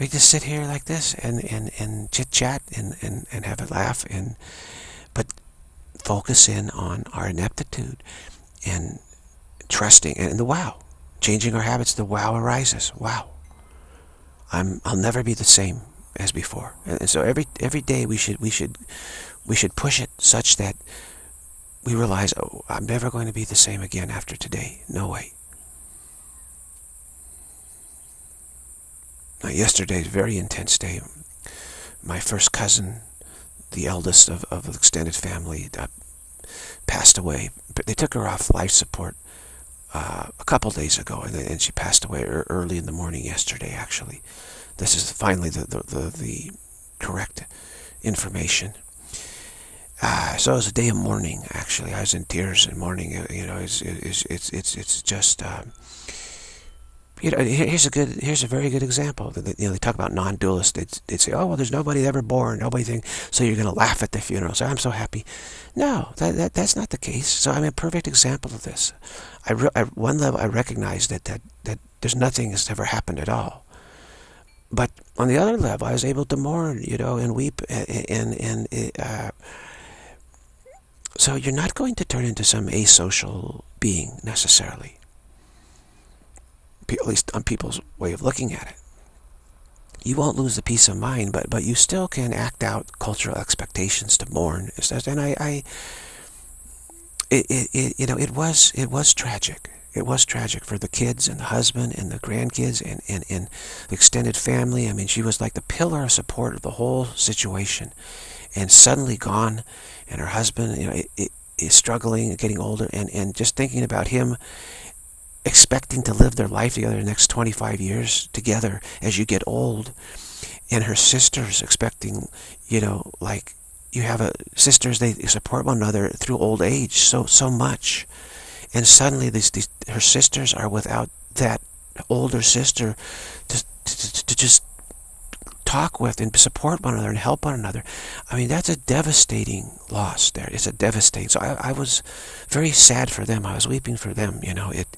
We just sit here like this and, and, and chit-chat and, and, and have a laugh. and But focus in on our ineptitude and trusting and the wow. changing our habits, the wow arises. Wow. I'm, I'll never be the same as before. And so every every day we should we should we should push it such that we realize, oh, I'm never going to be the same again after today. No way. Now, yesterday's very intense day. My first cousin, the eldest of, of the extended family, uh, passed away. But they took her off life support uh, a couple days ago, and, and she passed away early in the morning yesterday, actually. This is finally the, the, the, the correct information. Uh, so it was a day of mourning, actually. I was in tears and mourning. You know, it's, it's, it's, it's, it's just... Um, you know, here's a good, here's a very good example. You know, they talk about non-dualists. They'd, they'd say, "Oh, well, there's nobody ever born, nobody thing, so you're going to laugh at the funeral." So I'm so happy. No, that, that that's not the case. So I'm a perfect example of this. I, at one level, I recognize that that that there's nothing that's ever happened at all. But on the other level, I was able to mourn, you know, and weep, and and, and uh, so you're not going to turn into some asocial being necessarily at least on people's way of looking at it. You won't lose the peace of mind, but but you still can act out cultural expectations to mourn. And I, I it, it, it, you know, it was it was tragic. It was tragic for the kids and the husband and the grandkids and, and, and the extended family. I mean, she was like the pillar of support of the whole situation. And suddenly gone, and her husband, you know, it, it, is struggling, getting older, and, and just thinking about him expecting to live their life together the next 25 years together as you get old. And her sisters expecting, you know, like you have a sisters, they support one another through old age so, so much. And suddenly these, these her sisters are without that older sister to, to, to just talk with and support one another and help one another. I mean, that's a devastating loss there. It's a devastating. So I, I was very sad for them. I was weeping for them. You know, it.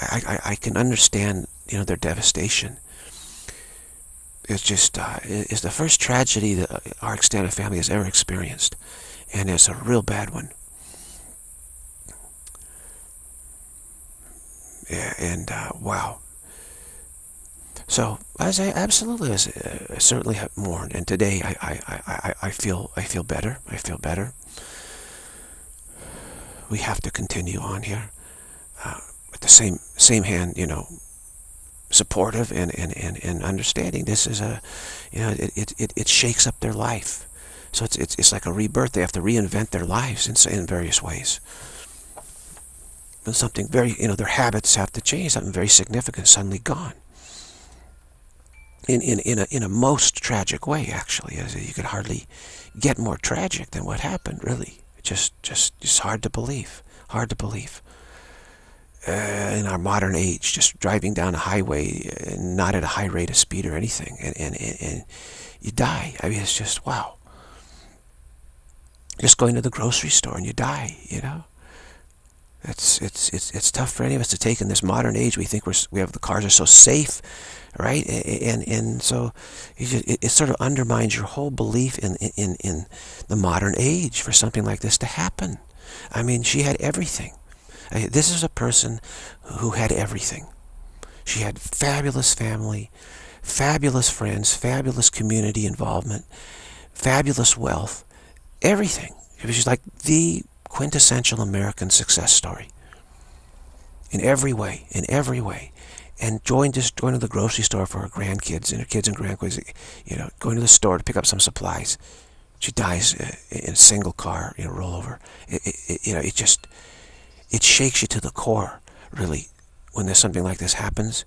I, I, I can understand, you know, their devastation. It's just, uh, it's the first tragedy that our extended family has ever experienced. And it's a real bad one. Yeah, and uh, wow. So as I absolutely, as uh, certainly have mourned, and today I, I, I, I feel I feel better. I feel better. We have to continue on here. Uh, with the same same hand, you know, supportive and, and, and, and understanding. This is a, you know, it, it, it shakes up their life. So it's, it's, it's like a rebirth. They have to reinvent their lives in, in various ways. And something very, you know, their habits have to change. Something very significant suddenly gone in, in, in, a, in a most tragic way, actually. You could hardly get more tragic than what happened, really. Just, just, just hard to believe. Hard to believe. Uh, in our modern age, just driving down a highway, uh, not at a high rate of speed or anything, and, and, and, and you die. I mean, it's just, wow. Just going to the grocery store and you die, you know? It's, it's, it's, it's tough for any of us to take in this modern age. We think we're, we have the cars are so safe right? And and so it, it sort of undermines your whole belief in in in the modern age for something like this to happen. I mean, she had everything. This is a person who had everything. She had fabulous family, fabulous friends, fabulous community involvement, fabulous wealth, everything. She's like the quintessential American success story. In every way, in every way and join just going to the grocery store for her grandkids and her kids and grandkids, you know, going to the store to pick up some supplies. She dies uh, in a single car, you know, rollover. It, it, you know, it just, it shakes you to the core, really, when there's something like this happens.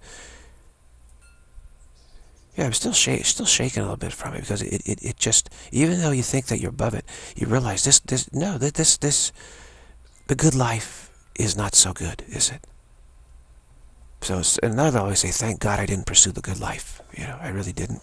Yeah, I'm still still shaking a little bit from it because it, it, it just, even though you think that you're above it, you realize this, this, no, this, this, the good life is not so good, is it? So, and I always say, thank God I didn't pursue the good life. You know, I really didn't.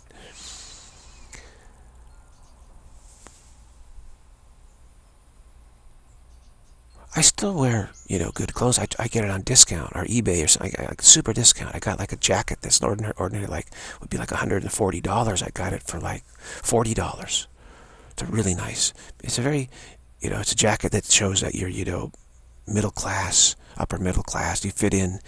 I still wear, you know, good clothes. I, I get it on discount or eBay or something, like super discount. I got like a jacket that's ordinary, ordinary like, would be like $140. I got it for like $40. It's a really nice, it's a very, you know, it's a jacket that shows that you're, you know, middle class, upper middle class. You fit in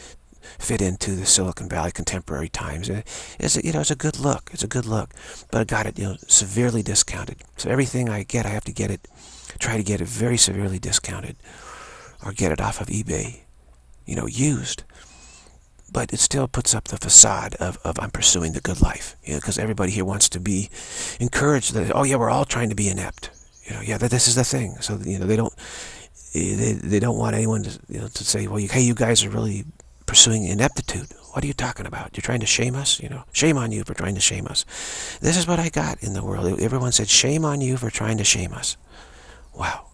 fit into the Silicon Valley contemporary times. It's a, you know, it's a good look. It's a good look, but I got it, you know, severely discounted. So everything I get, I have to get it, try to get it very severely discounted, or get it off of eBay, you know, used. But it still puts up the facade of, of I'm pursuing the good life, you know, because everybody here wants to be encouraged that, oh yeah, we're all trying to be inept. You know, yeah, that this is the thing. So, you know, they don't, eh, they, they don't want anyone to, you know, to say, well, you, hey, you guys are really pursuing ineptitude. What are you talking about? You're trying to shame us? You know, shame on you for trying to shame us. This is what I got in the world. Everyone said, shame on you for trying to shame us. Wow.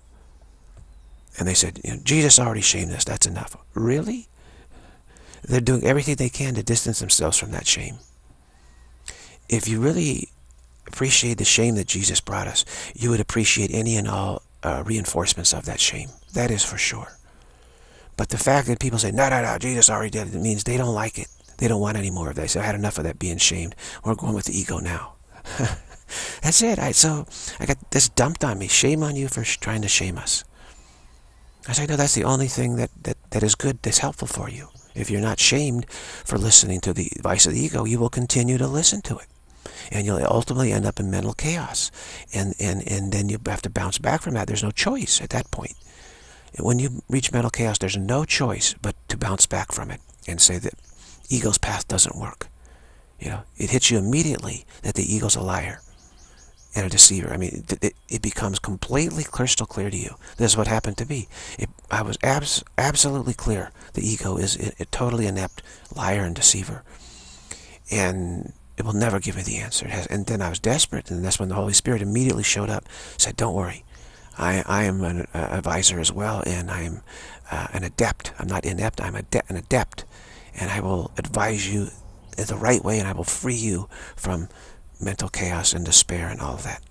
And they said, you know, Jesus already shamed us. That's enough. Really? They're doing everything they can to distance themselves from that shame. If you really appreciate the shame that Jesus brought us, you would appreciate any and all uh, reinforcements of that shame. That is for sure. But the fact that people say, no, no, no, Jesus already did it, means they don't like it. They don't want any more of that. Say, I had enough of that being shamed. We're going with the ego now. That's it. I, so I got this dumped on me. Shame on you for trying to shame us. I say, no, that's the only thing that, that, that is good, that's helpful for you. If you're not shamed for listening to the advice of the ego, you will continue to listen to it. And you'll ultimately end up in mental chaos. And, and, and then you have to bounce back from that. There's no choice at that point. When you reach mental chaos, there's no choice but to bounce back from it and say that ego's path doesn't work. You know, it hits you immediately that the ego's a liar and a deceiver. I mean, it, it, becomes completely crystal clear to you. This is what happened to me. It, I was abs absolutely clear. The ego is a, a totally inept liar and deceiver. And it will never give me the answer. Has, and then I was desperate, and that's when the Holy Spirit immediately showed up, said, don't worry. I, I am an uh, advisor as well, and I'm uh, an adept. I'm not inept, I'm ade an adept. And I will advise you the right way, and I will free you from mental chaos and despair and all of that.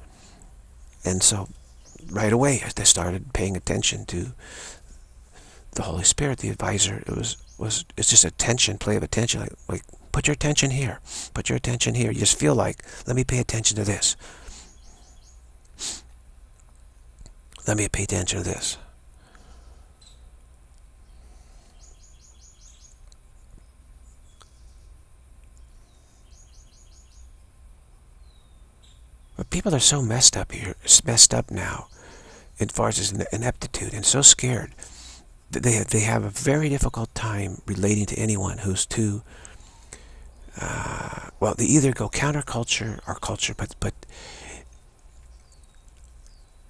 And so right away I started paying attention to the Holy Spirit, the advisor. It was was it's just attention, play of attention. Like, like put your attention here, put your attention here. You just feel like let me pay attention to this. Let me pay attention to this. But people are so messed up here, messed up now, as far as ineptitude, and so scared. that They they have a very difficult time relating to anyone who's too, uh, well, they either go counterculture or culture, but, but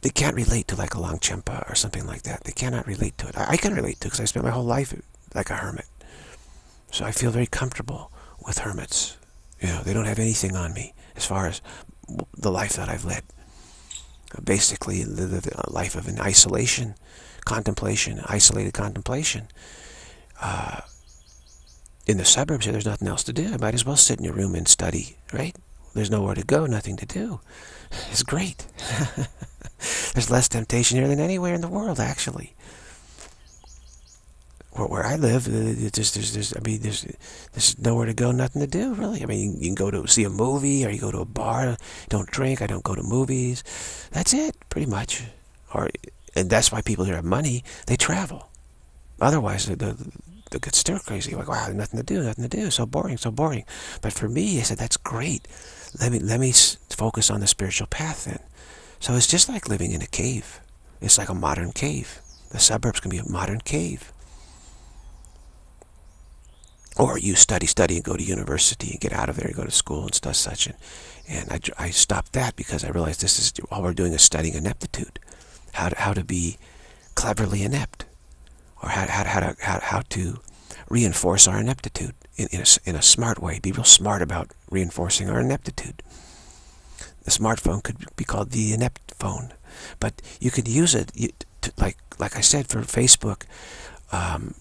they can't relate to like a Longchenpa or something like that. They cannot relate to it. I, I can relate to because I spent my whole life like a hermit. So I feel very comfortable with hermits. You know, they don't have anything on me as far as the life that I've led. Basically, the, the, the life of an isolation, contemplation, isolated contemplation. Uh, in the suburbs here, there's nothing else to do. I might as well sit in your room and study, right? There's nowhere to go, nothing to do. It's great. there's less temptation here than anywhere in the world, actually where, I live, uh, there's, there's, there's, I mean, there's, there's nowhere to go, nothing to do, really. I mean, you can go to see a movie, or you go to a bar. Don't drink. I don't go to movies. That's it, pretty much. Or, and that's why people here have money. They travel. Otherwise, they, they get stir crazy. Like, wow, nothing to do, nothing to do. So boring, so boring. But for me, I said, that's great. Let me, let me focus on the spiritual path then. So it's just like living in a cave. It's like a modern cave. The suburbs can be a modern cave. Or you study, study, and go to university and get out of there and go to school and stuff such. And, and I, I stopped that because I realized this is all we're doing is studying ineptitude. How to, how to be cleverly inept. Or how, how, how, to, how, how to reinforce our ineptitude in, in, a, in a smart way. Be real smart about reinforcing our ineptitude. The smartphone could be called the inept phone. But you could use it, to, like, like I said, for Facebook, um,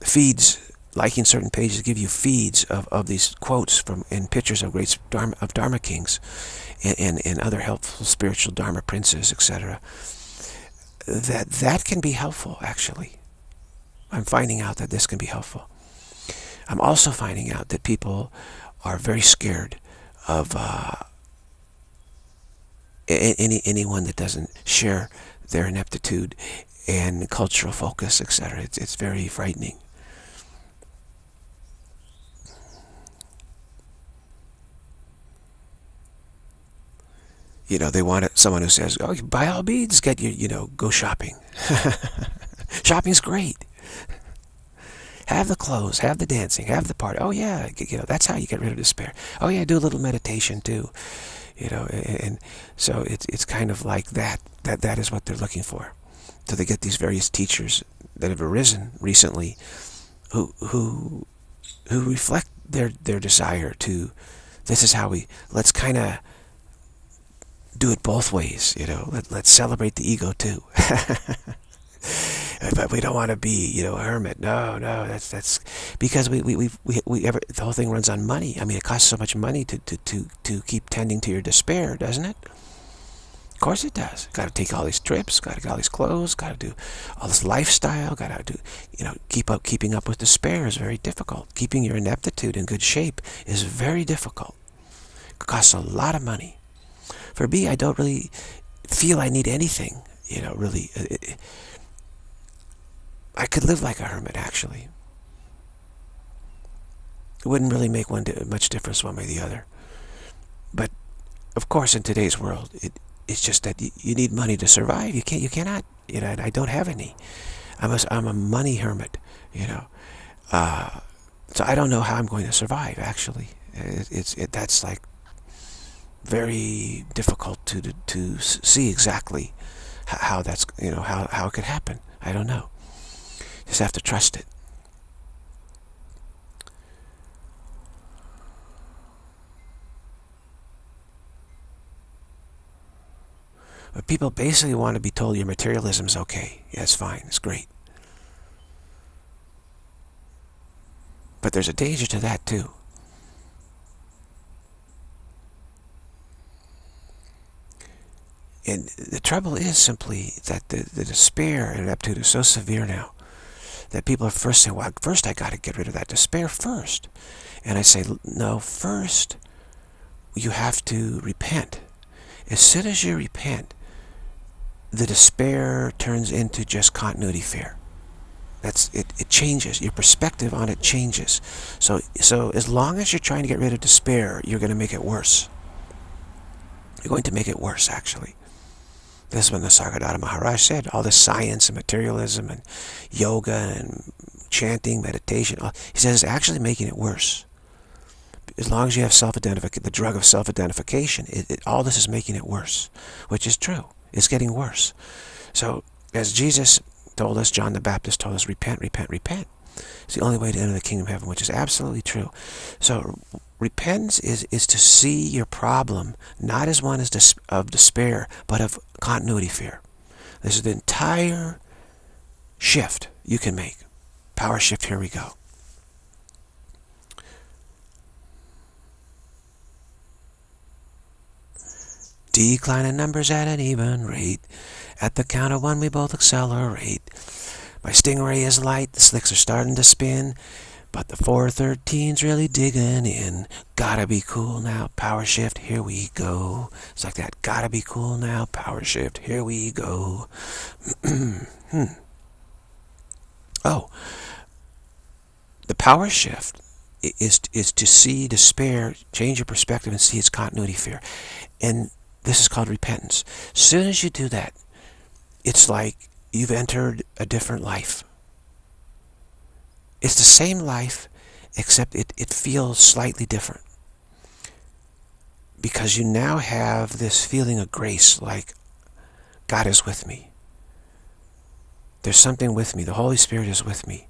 feeds liking certain pages give you feeds of, of these quotes from and pictures of great Dharma, of Dharma kings and, and, and other helpful spiritual Dharma princes, etc. That that can be helpful, actually. I'm finding out that this can be helpful. I'm also finding out that people are very scared of uh, any anyone that doesn't share their ineptitude and cultural focus, etc. It's, it's very frightening. You know, they want someone who says, oh, by all means, get your, you know, go shopping. Shopping's great. Have the clothes, have the dancing, have the party. Oh yeah, you know, that's how you get rid of despair. Oh yeah, do a little meditation too. You know, and, and so it's it's kind of like that. That that is what they're looking for. So they get these various teachers that have arisen recently who who who reflect their their desire to this is how we let's kind of do it both ways you know Let, let's celebrate the ego too but we don't want to be you know a hermit no no that's that's because we we we we, we ever the whole thing runs on money i mean it costs so much money to to to, to keep tending to your despair doesn't it of course it does. Got to take all these trips. Got to get all these clothes. Got to do all this lifestyle. Got to do, you know, keep up. Keeping up with despair is very difficult. Keeping your ineptitude in good shape is very difficult. It costs a lot of money. For me, I don't really feel I need anything. You know, really. I could live like a hermit, actually. It wouldn't really make one much difference one way or the other. But, of course, in today's world, it, it's just that you, need money to survive. You can't. You cannot. You know. I don't have any. I'm a, I'm a money hermit. You know. Uh, so I don't know how I'm going to survive. Actually, it, it's it, that's like very difficult to, to to see exactly how that's you know how how it could happen. I don't know. Just have to trust it. But people basically want to be told your materialism is okay. Yeah, it's fine. It's great. But there's a danger to that too. And the trouble is simply that the, the despair and ineptitude is so severe now that people are first saying, well, first I got to get rid of that despair first. And I say, no, first you have to repent. As soon as you repent, the despair turns into just continuity fear. That's it, it changes. Your perspective on it changes. So so as long as you're trying to get rid of despair, you're going to make it worse. You're going to make it worse, actually. This is when the Nisargadatta Maharaj said, all this science and materialism and yoga and chanting, meditation, he says it's actually making it worse. As long as you have self-identification, the drug of self-identification, all this is making it worse, which is true. It's getting worse. So, as Jesus told us, John the Baptist told us, repent, repent, repent. It's the only way to enter the kingdom of heaven, which is absolutely true. So, repentance is, is to see your problem not as one as of despair, but of continuity fear. This is the entire shift you can make. Power shift, here we go. Decline in numbers at an even rate. At the count of one, we both accelerate. My stingray is light, the slicks are starting to spin, but the 413's really digging in. Gotta be cool now, power shift, here we go. It's like that, gotta be cool now, power shift, here we go. hmm. Oh, the power shift is, is to see despair, change your perspective and see its continuity fear. And this is called repentance. As soon as you do that, it's like you've entered a different life. It's the same life, except it, it feels slightly different. Because you now have this feeling of grace, like God is with me. There's something with me. The Holy Spirit is with me.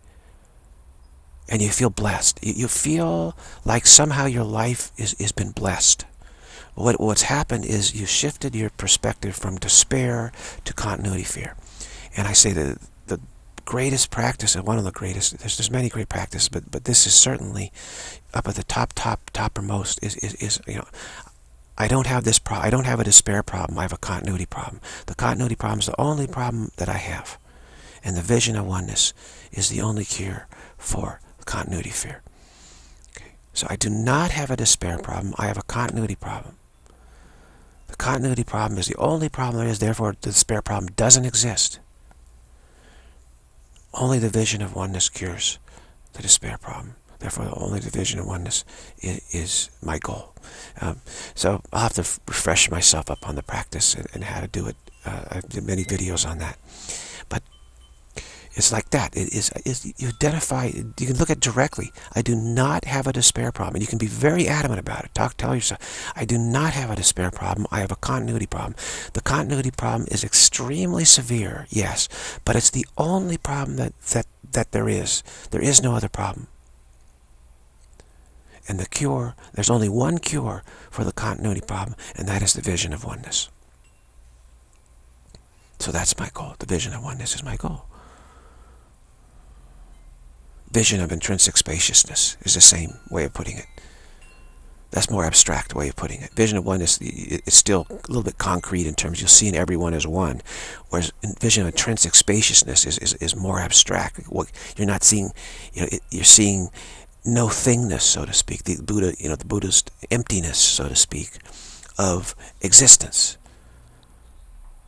And you feel blessed. You feel like somehow your life is, has been blessed what, what's happened is you shifted your perspective from despair to continuity fear. And I say that the greatest practice, and one of the greatest, there's, there's many great practices, but, but this is certainly up at the top, top, toppermost, is, is, is you know, I don't have this problem. I don't have a despair problem. I have a continuity problem. The continuity problem is the only problem that I have. And the vision of oneness is the only cure for continuity fear. Okay. So I do not have a despair problem. I have a continuity problem. The continuity problem is the only problem there is, therefore the despair problem doesn't exist. Only the vision of oneness cures the despair problem. Therefore, the only division of oneness is, is my goal. Um, so I'll have to refresh myself up on the practice and, and how to do it. Uh, I've did many videos on that. It's like that. It is, you identify, you can look at directly. I do not have a despair problem. And you can be very adamant about it. Talk, tell yourself, I do not have a despair problem. I have a continuity problem. The continuity problem is extremely severe, yes, but it's the only problem that, that, that there is. There is no other problem. And the cure, there's only one cure for the continuity problem, and that is the vision of oneness. So that's my goal. The vision of oneness is my goal. Vision of intrinsic spaciousness is the same way of putting it. That's more abstract way of putting it. Vision of oneness is still a little bit concrete in terms you'll see in everyone as one, whereas vision of intrinsic spaciousness is, is, is more abstract. What you're not seeing, you know, it, you're seeing no thingness, so to speak. The Buddha, you know, the Buddhist emptiness, so to speak, of existence.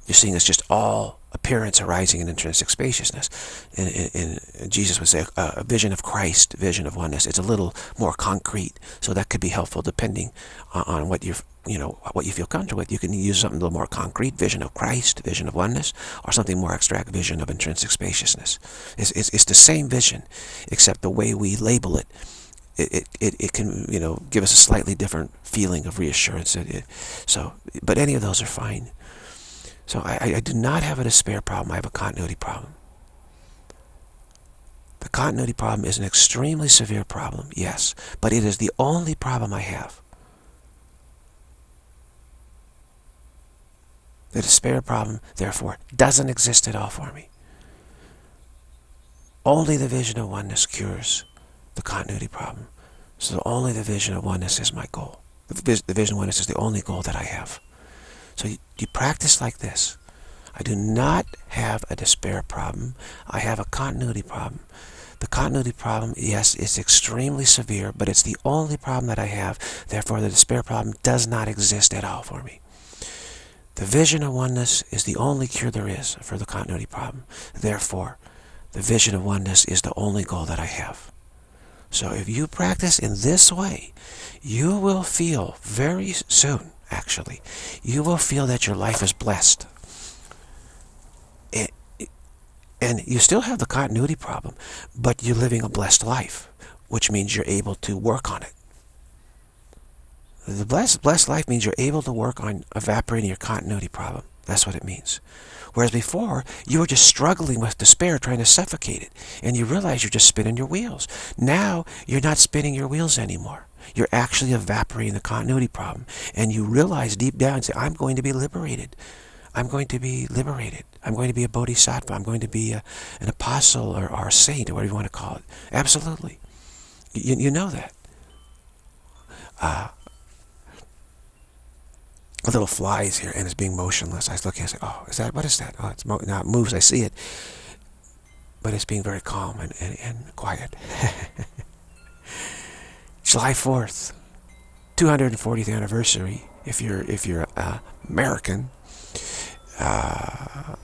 You're seeing it's just all appearance arising in intrinsic spaciousness. And, and, and Jesus would say a, a, vision of Christ, vision of oneness. It's a little more concrete, so that could be helpful depending on, on what you you know what you feel comfortable with. You can use something a little more concrete, vision of Christ, vision of oneness, or something more abstract, vision of intrinsic spaciousness. It's, it's, it's the same vision, except the way we label it it, it, it can, you know, give us a slightly different feeling of reassurance. It, it, so, but any of those are fine. So I, I do not have a despair problem. I have a continuity problem. The continuity problem is an extremely severe problem, yes, but it is the only problem I have. The despair problem, therefore, doesn't exist at all for me. Only the vision of oneness cures the continuity problem. So only the vision of oneness is my goal. The vision of oneness is the only goal that I have. So you, you practice like this. I do not have a despair problem. I have a continuity problem. The continuity problem, yes, is extremely severe, but it's the only problem that I have. Therefore, the despair problem does not exist at all for me. The vision of oneness is the only cure there is for the continuity problem. Therefore, the vision of oneness is the only goal that I have. So if you practice in this way, you will feel very soon, actually, you will feel that your life is blessed. and you still have the continuity problem, but you're living a blessed life, which means you're able to work on it. The blessed, blessed life means you're able to work on evaporating your continuity problem. That's what it means. Whereas before, you were just struggling with despair, trying to suffocate it. And you realize you're just spinning your wheels. Now, you're not spinning your wheels anymore. You're actually evaporating the continuity problem. And you realize deep down, say, I'm going to be liberated. I'm going to be liberated. I'm going to be a bodhisattva. I'm going to be a, an apostle or, or a saint or whatever you want to call it. Absolutely. You, you know that. Uh, little fly is here and it's being motionless. I was looking, I said, oh, is that, what is that? Oh, it's mo now it moves, I see it. But it's being very calm and, and, and quiet. July 4th, 240th anniversary, if you're, if you're uh, American. Uh,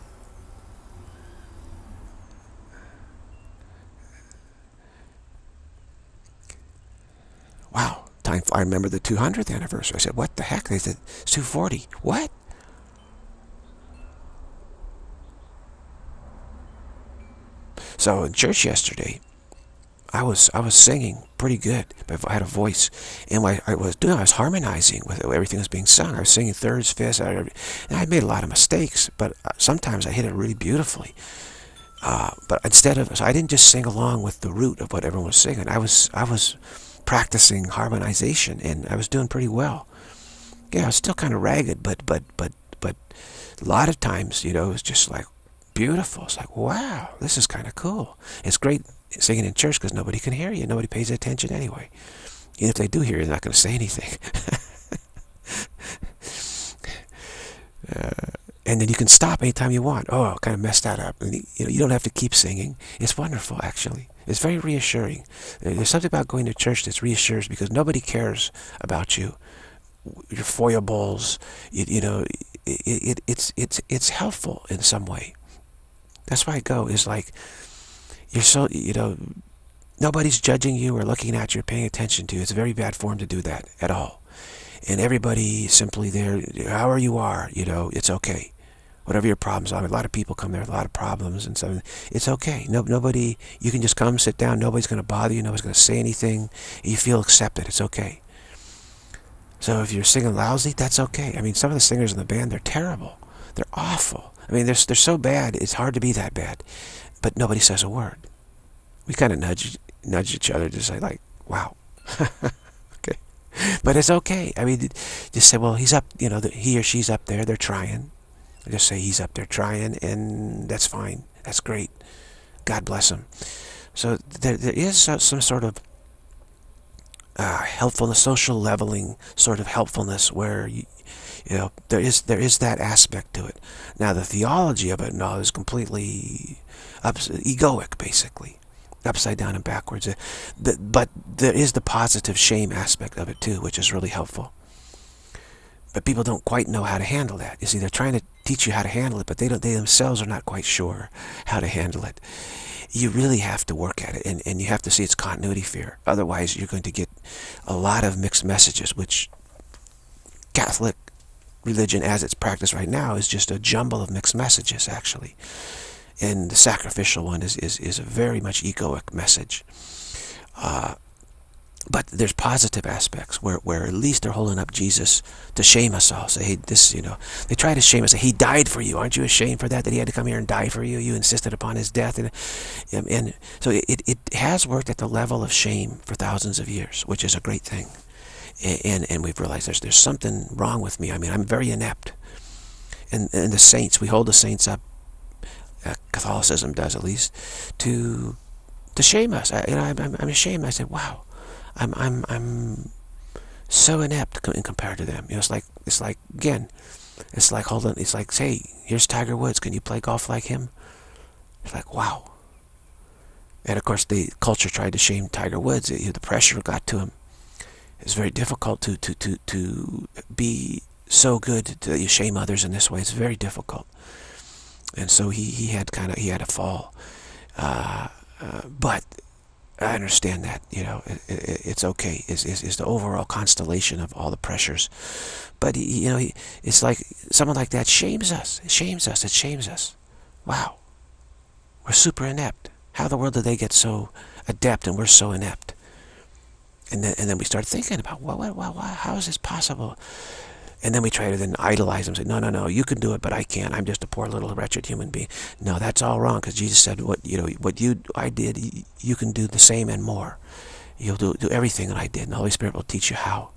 wow time, I remember the 200th anniversary. I said, what the heck? They said, 240. What? So in church yesterday, I was I was singing pretty good. I had a voice, and what I was doing, I was harmonizing with everything that was being sung. I was singing thirds, fifths, and I made a lot of mistakes, but uh, sometimes I hit it really beautifully. Uh, but instead of, so I didn't just sing along with the root of what everyone was singing. I was I was practicing harmonization, and I was doing pretty well. Yeah, I was still kind of ragged, but but but but a lot of times, you know, it was just like beautiful. It's like, wow, this is kind of cool. It's great singing in church because nobody can hear you. Nobody pays attention anyway. Even if they do hear you, they're not going to say anything. uh, and then you can stop anytime you want. Oh, kind of messed that up. And, you know, you don't have to keep singing. It's wonderful, actually. It's very reassuring. Uh, there's something about going to church that's reassures because nobody cares about you, your foibles. You, you know, it, it, it's it's it's helpful in some way. That's why I go. Is like you're so you know Nobody's judging you or looking at you or paying attention to you. It's a very bad form to do that at all. And everybody simply there, however you are, you know, it's okay. Whatever your problems are. A lot of people come there a lot of problems and so it's okay. No, nobody, you can just come, sit down. Nobody's going to bother you. Nobody's going to say anything. You feel accepted. It's okay. So if you're singing lousy, that's okay. I mean, some of the singers in the band, they're terrible. They're awful. I mean, they're, they're so bad, it's hard to be that bad. But nobody says a word. We kind of nudge, nudge each other to say, like, wow. okay. But it's okay. I mean, just say, well, he's up, you know, he or she's up there, they're trying. Just say he's up there trying, and that's fine. That's great. God bless him. So there, there is some sort of uh, helpfulness, social leveling sort of helpfulness where you, you know there is there is that aspect to it. Now the theology of it no is completely egoic, basically, upside down and backwards. Uh, but there is the positive shame aspect of it too, which is really helpful. But people don't quite know how to handle that. You see, they're trying to teach you how to handle it, but they don't. They themselves are not quite sure how to handle it you really have to work at it and, and you have to see its continuity fear. Otherwise, you're going to get a lot of mixed messages, which Catholic religion as it's practiced right now is just a jumble of mixed messages, actually. And the sacrificial one is, is, is a very much egoic message. Uh, there's positive aspects where, where at least they're holding up Jesus to shame us all. Say, hey, this, you know, they try to shame us. Say, he died for you. Aren't you ashamed for that, that he had to come here and die for you? You insisted upon his death. And, and so it, it has worked at the level of shame for thousands of years, which is a great thing. And, and we've realized there's, there's something wrong with me. I mean, I'm very inept. And, and the saints, we hold the saints up, uh, Catholicism does at least, to to shame us. I, you know, I'm, I'm ashamed. I said, wow I'm I'm I'm so inept in compared to them. You know, it's like it's like again, it's like holding. It's like hey, here's Tiger Woods. Can you play golf like him? It's like wow. And of course, the culture tried to shame Tiger Woods. The pressure got to him. It's very difficult to to to to be so good that you shame others in this way. It's very difficult. And so he he had kind of he had a fall. Uh, uh, but I understand that, you know, it, it, it's okay. It's, it's, it's, the overall constellation of all the pressures. But, you know, it's like someone like that shames us. It shames us. It shames us. Wow. We're super inept. How the world did they get so adept and we're so inept? And then, and then we start thinking about, well, well, well, how is this possible? And then we try to then idolize them, say, no, no, no, you can do it, but I can't. I'm just a poor little wretched human being. No, that's all wrong, because Jesus said, what you know, what you I did, you can do the same and more. You'll do, do everything that I did, and the Holy Spirit will teach you how.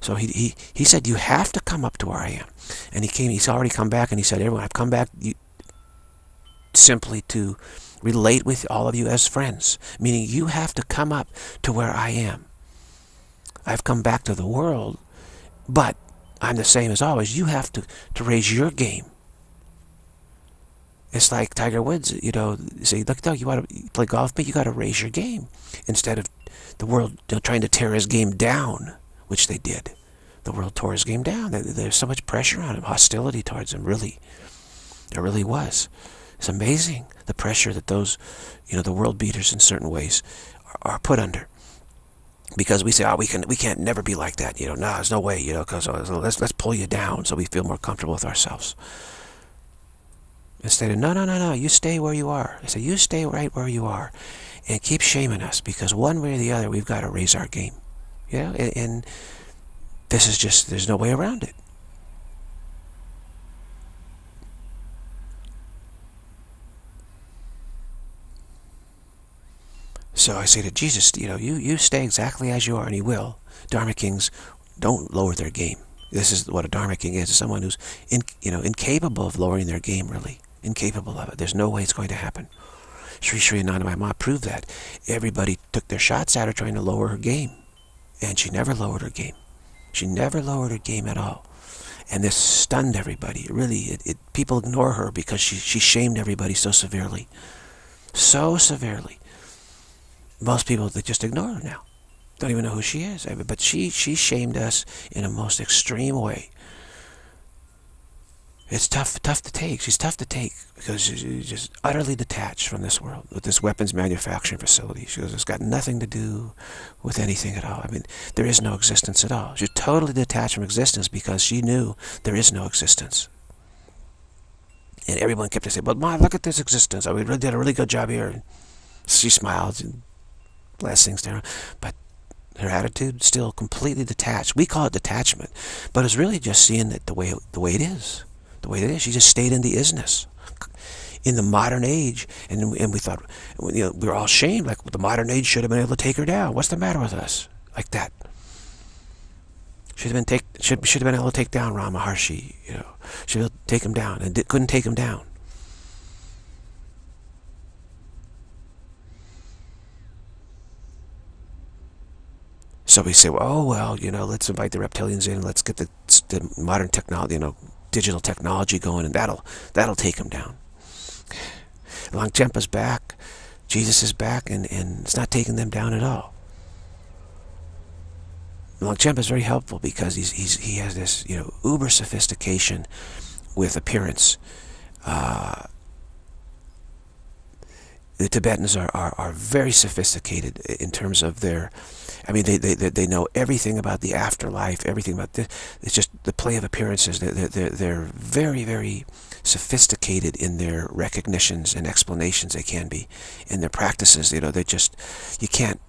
So he, he, he said, you have to come up to where I am. And he came, he's already come back, and he said, everyone, I've come back you, simply to relate with all of you as friends, meaning you have to come up to where I am. I've come back to the world, but I'm the same as always. You have to, to raise your game. It's like Tiger Woods, you know, say, look, Doug, you want to play golf, but you got to raise your game instead of the world trying to tear his game down, which they did. The world tore his game down. There's so much pressure on him, hostility towards him, really. There really was. It's amazing the pressure that those, you know, the world beaters in certain ways are, are put under because we say, oh, we can, we can't never be like that. You know, no, there's no way. You know, because uh, let's let's pull you down so we feel more comfortable with ourselves. Instead of no, no, no, no, you stay where you are. I say you stay right where you are, and keep shaming us because one way or the other we've got to raise our game. You know, and, and this is just there's no way around it. So I say to Jesus, you know, you, you stay exactly as you are, and he will. Dharma kings don't lower their game. This is what a Dharma king is, someone who's in, you know, incapable of lowering their game, really. Incapable of it. There's no way it's going to happen. Sri Sri Anandamayi Ma proved that. Everybody took their shots at her trying to lower her game. And she never lowered her game. She never lowered her game at all. And this stunned everybody. Really, it, it, people ignore her because she, she shamed everybody so severely. So severely most people that just ignore her now. Don't even know who she is. But she, she shamed us in a most extreme way. It's tough, tough to take. She's tough to take because she's just utterly detached from this world with this weapons manufacturing facility. She goes, it's got nothing to do with anything at all. I mean, there is no existence at all. She's totally detached from existence because she knew there is no existence. And everyone kept saying, but Ma, look at this existence. I we really did a really good job here. She smiled and blessings there. But her attitude still completely detached. We call it detachment, but it's really just seeing it the way the way it is the way it is. She just stayed in the isness. In the modern age, and, and we thought, you know, we were all shamed, like the modern age should have been able to take her down. What's the matter with us? Like that. Should have been take should should have been able to take down Ram Maharshi, you know. Should have take him down and did, couldn't take him down. So we say, well, oh well, you know, let's invite the reptilians in. Let's get the, the modern technology, you know, digital technology going, and that'll that'll take them down. Longchenpa's back, Jesus is back, and, and it's not taking them down at all. Longchenpa is very helpful because he's, he's he has this you know uber sophistication with appearance. Uh, the Tibetans are, are, are very sophisticated in terms of their I mean, they, they, they know everything about the afterlife, everything about this. It's just the play of appearances. They're, they're, they're very, very sophisticated in their recognitions and explanations they can be. In their practices, you know, they just, you can't,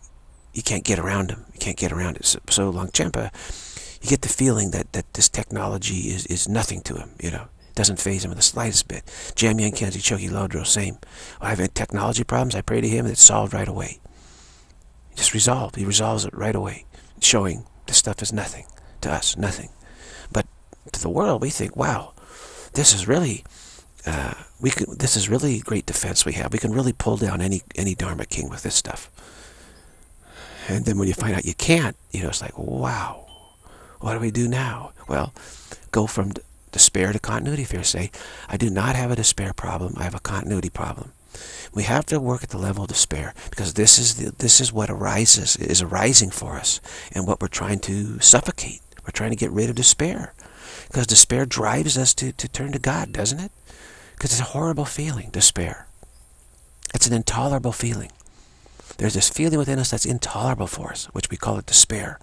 you can't get around them. You can't get around it. So, so Longchenpa, you get the feeling that, that this technology is, is nothing to him, you know. It doesn't phase him in the slightest bit. Jamyang Khyentse Chokyi Lodro, same. I have technology problems, I pray to him, and it's solved right away just resolved. He resolves it right away, showing this stuff is nothing to us, nothing. But to the world, we think, wow, this is really, uh, we can, this is really great defense we have. We can really pull down any any Dharma king with this stuff. And then when you find out you can't, you know, it's like, wow, what do we do now? Well, go from despair to continuity fear. Say, I do not have a despair problem. I have a continuity problem. We have to work at the level of despair because this is the, this is what arises is arising for us and what we're trying to suffocate. We're trying to get rid of despair because despair drives us to, to turn to God, doesn't it? Because it's a horrible feeling, despair. It's an intolerable feeling. There's this feeling within us that's intolerable for us, which we call it despair.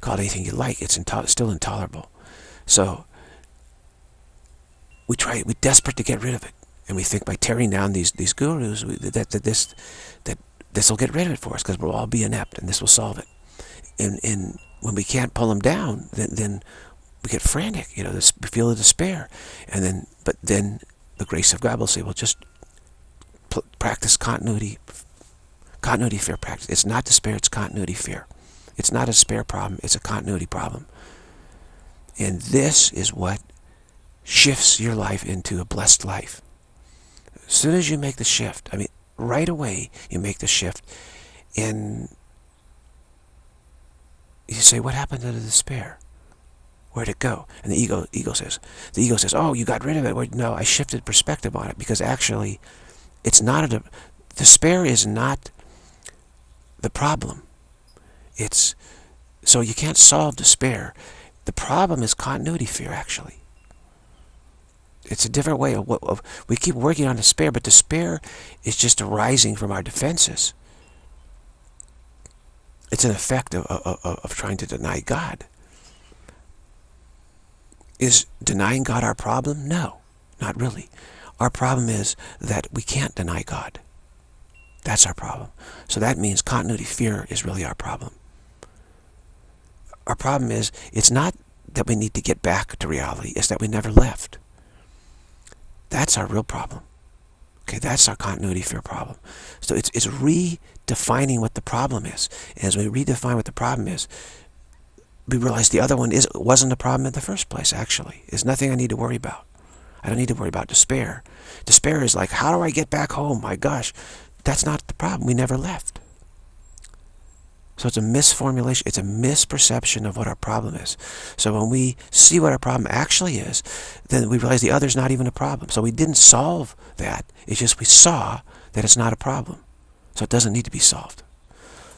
Call it anything you like, it's still intolerable. So we try, we're desperate to get rid of it and we think by tearing down these these gurus we, that, that this that this will get rid of it for us because we'll all be inept and this will solve it. And and when we can't pull them down, then then we get frantic. You know, this, we feel the despair, and then but then the grace of God will say, well, just practice continuity, continuity fear practice. It's not despair; it's continuity fear. It's not a despair problem; it's a continuity problem. And this is what shifts your life into a blessed life. As soon as you make the shift, I mean, right away you make the shift, and you say, what happened to the despair? Where'd it go? And the ego, ego says, the ego says, oh, you got rid of it. Well, no, I shifted perspective on it because actually, it's not a despair is not the problem. It's so you can't solve despair. The problem is continuity fear, actually it's a different way of of, we keep working on despair, but despair is just arising from our defenses. It's an effect of, of, of trying to deny God. Is denying God our problem? No, not really. Our problem is that we can't deny God. That's our problem. So that means continuity fear is really our problem. Our problem is, it's not that we need to get back to reality, it's that we never left. That's our real problem. Okay, that's our continuity fear problem. So it's, it's redefining what the problem is. And As we redefine what the problem is, we realize the other one is, wasn't a problem in the first place, actually. It's nothing I need to worry about. I don't need to worry about despair. Despair is like, how do I get back home? My gosh, that's not the problem. We never left. So it's a misformulation, it's a misperception of what our problem is. So when we see what our problem actually is, then we realize the other's not even a problem. So we didn't solve that. It's just we saw that it's not a problem. So it doesn't need to be solved.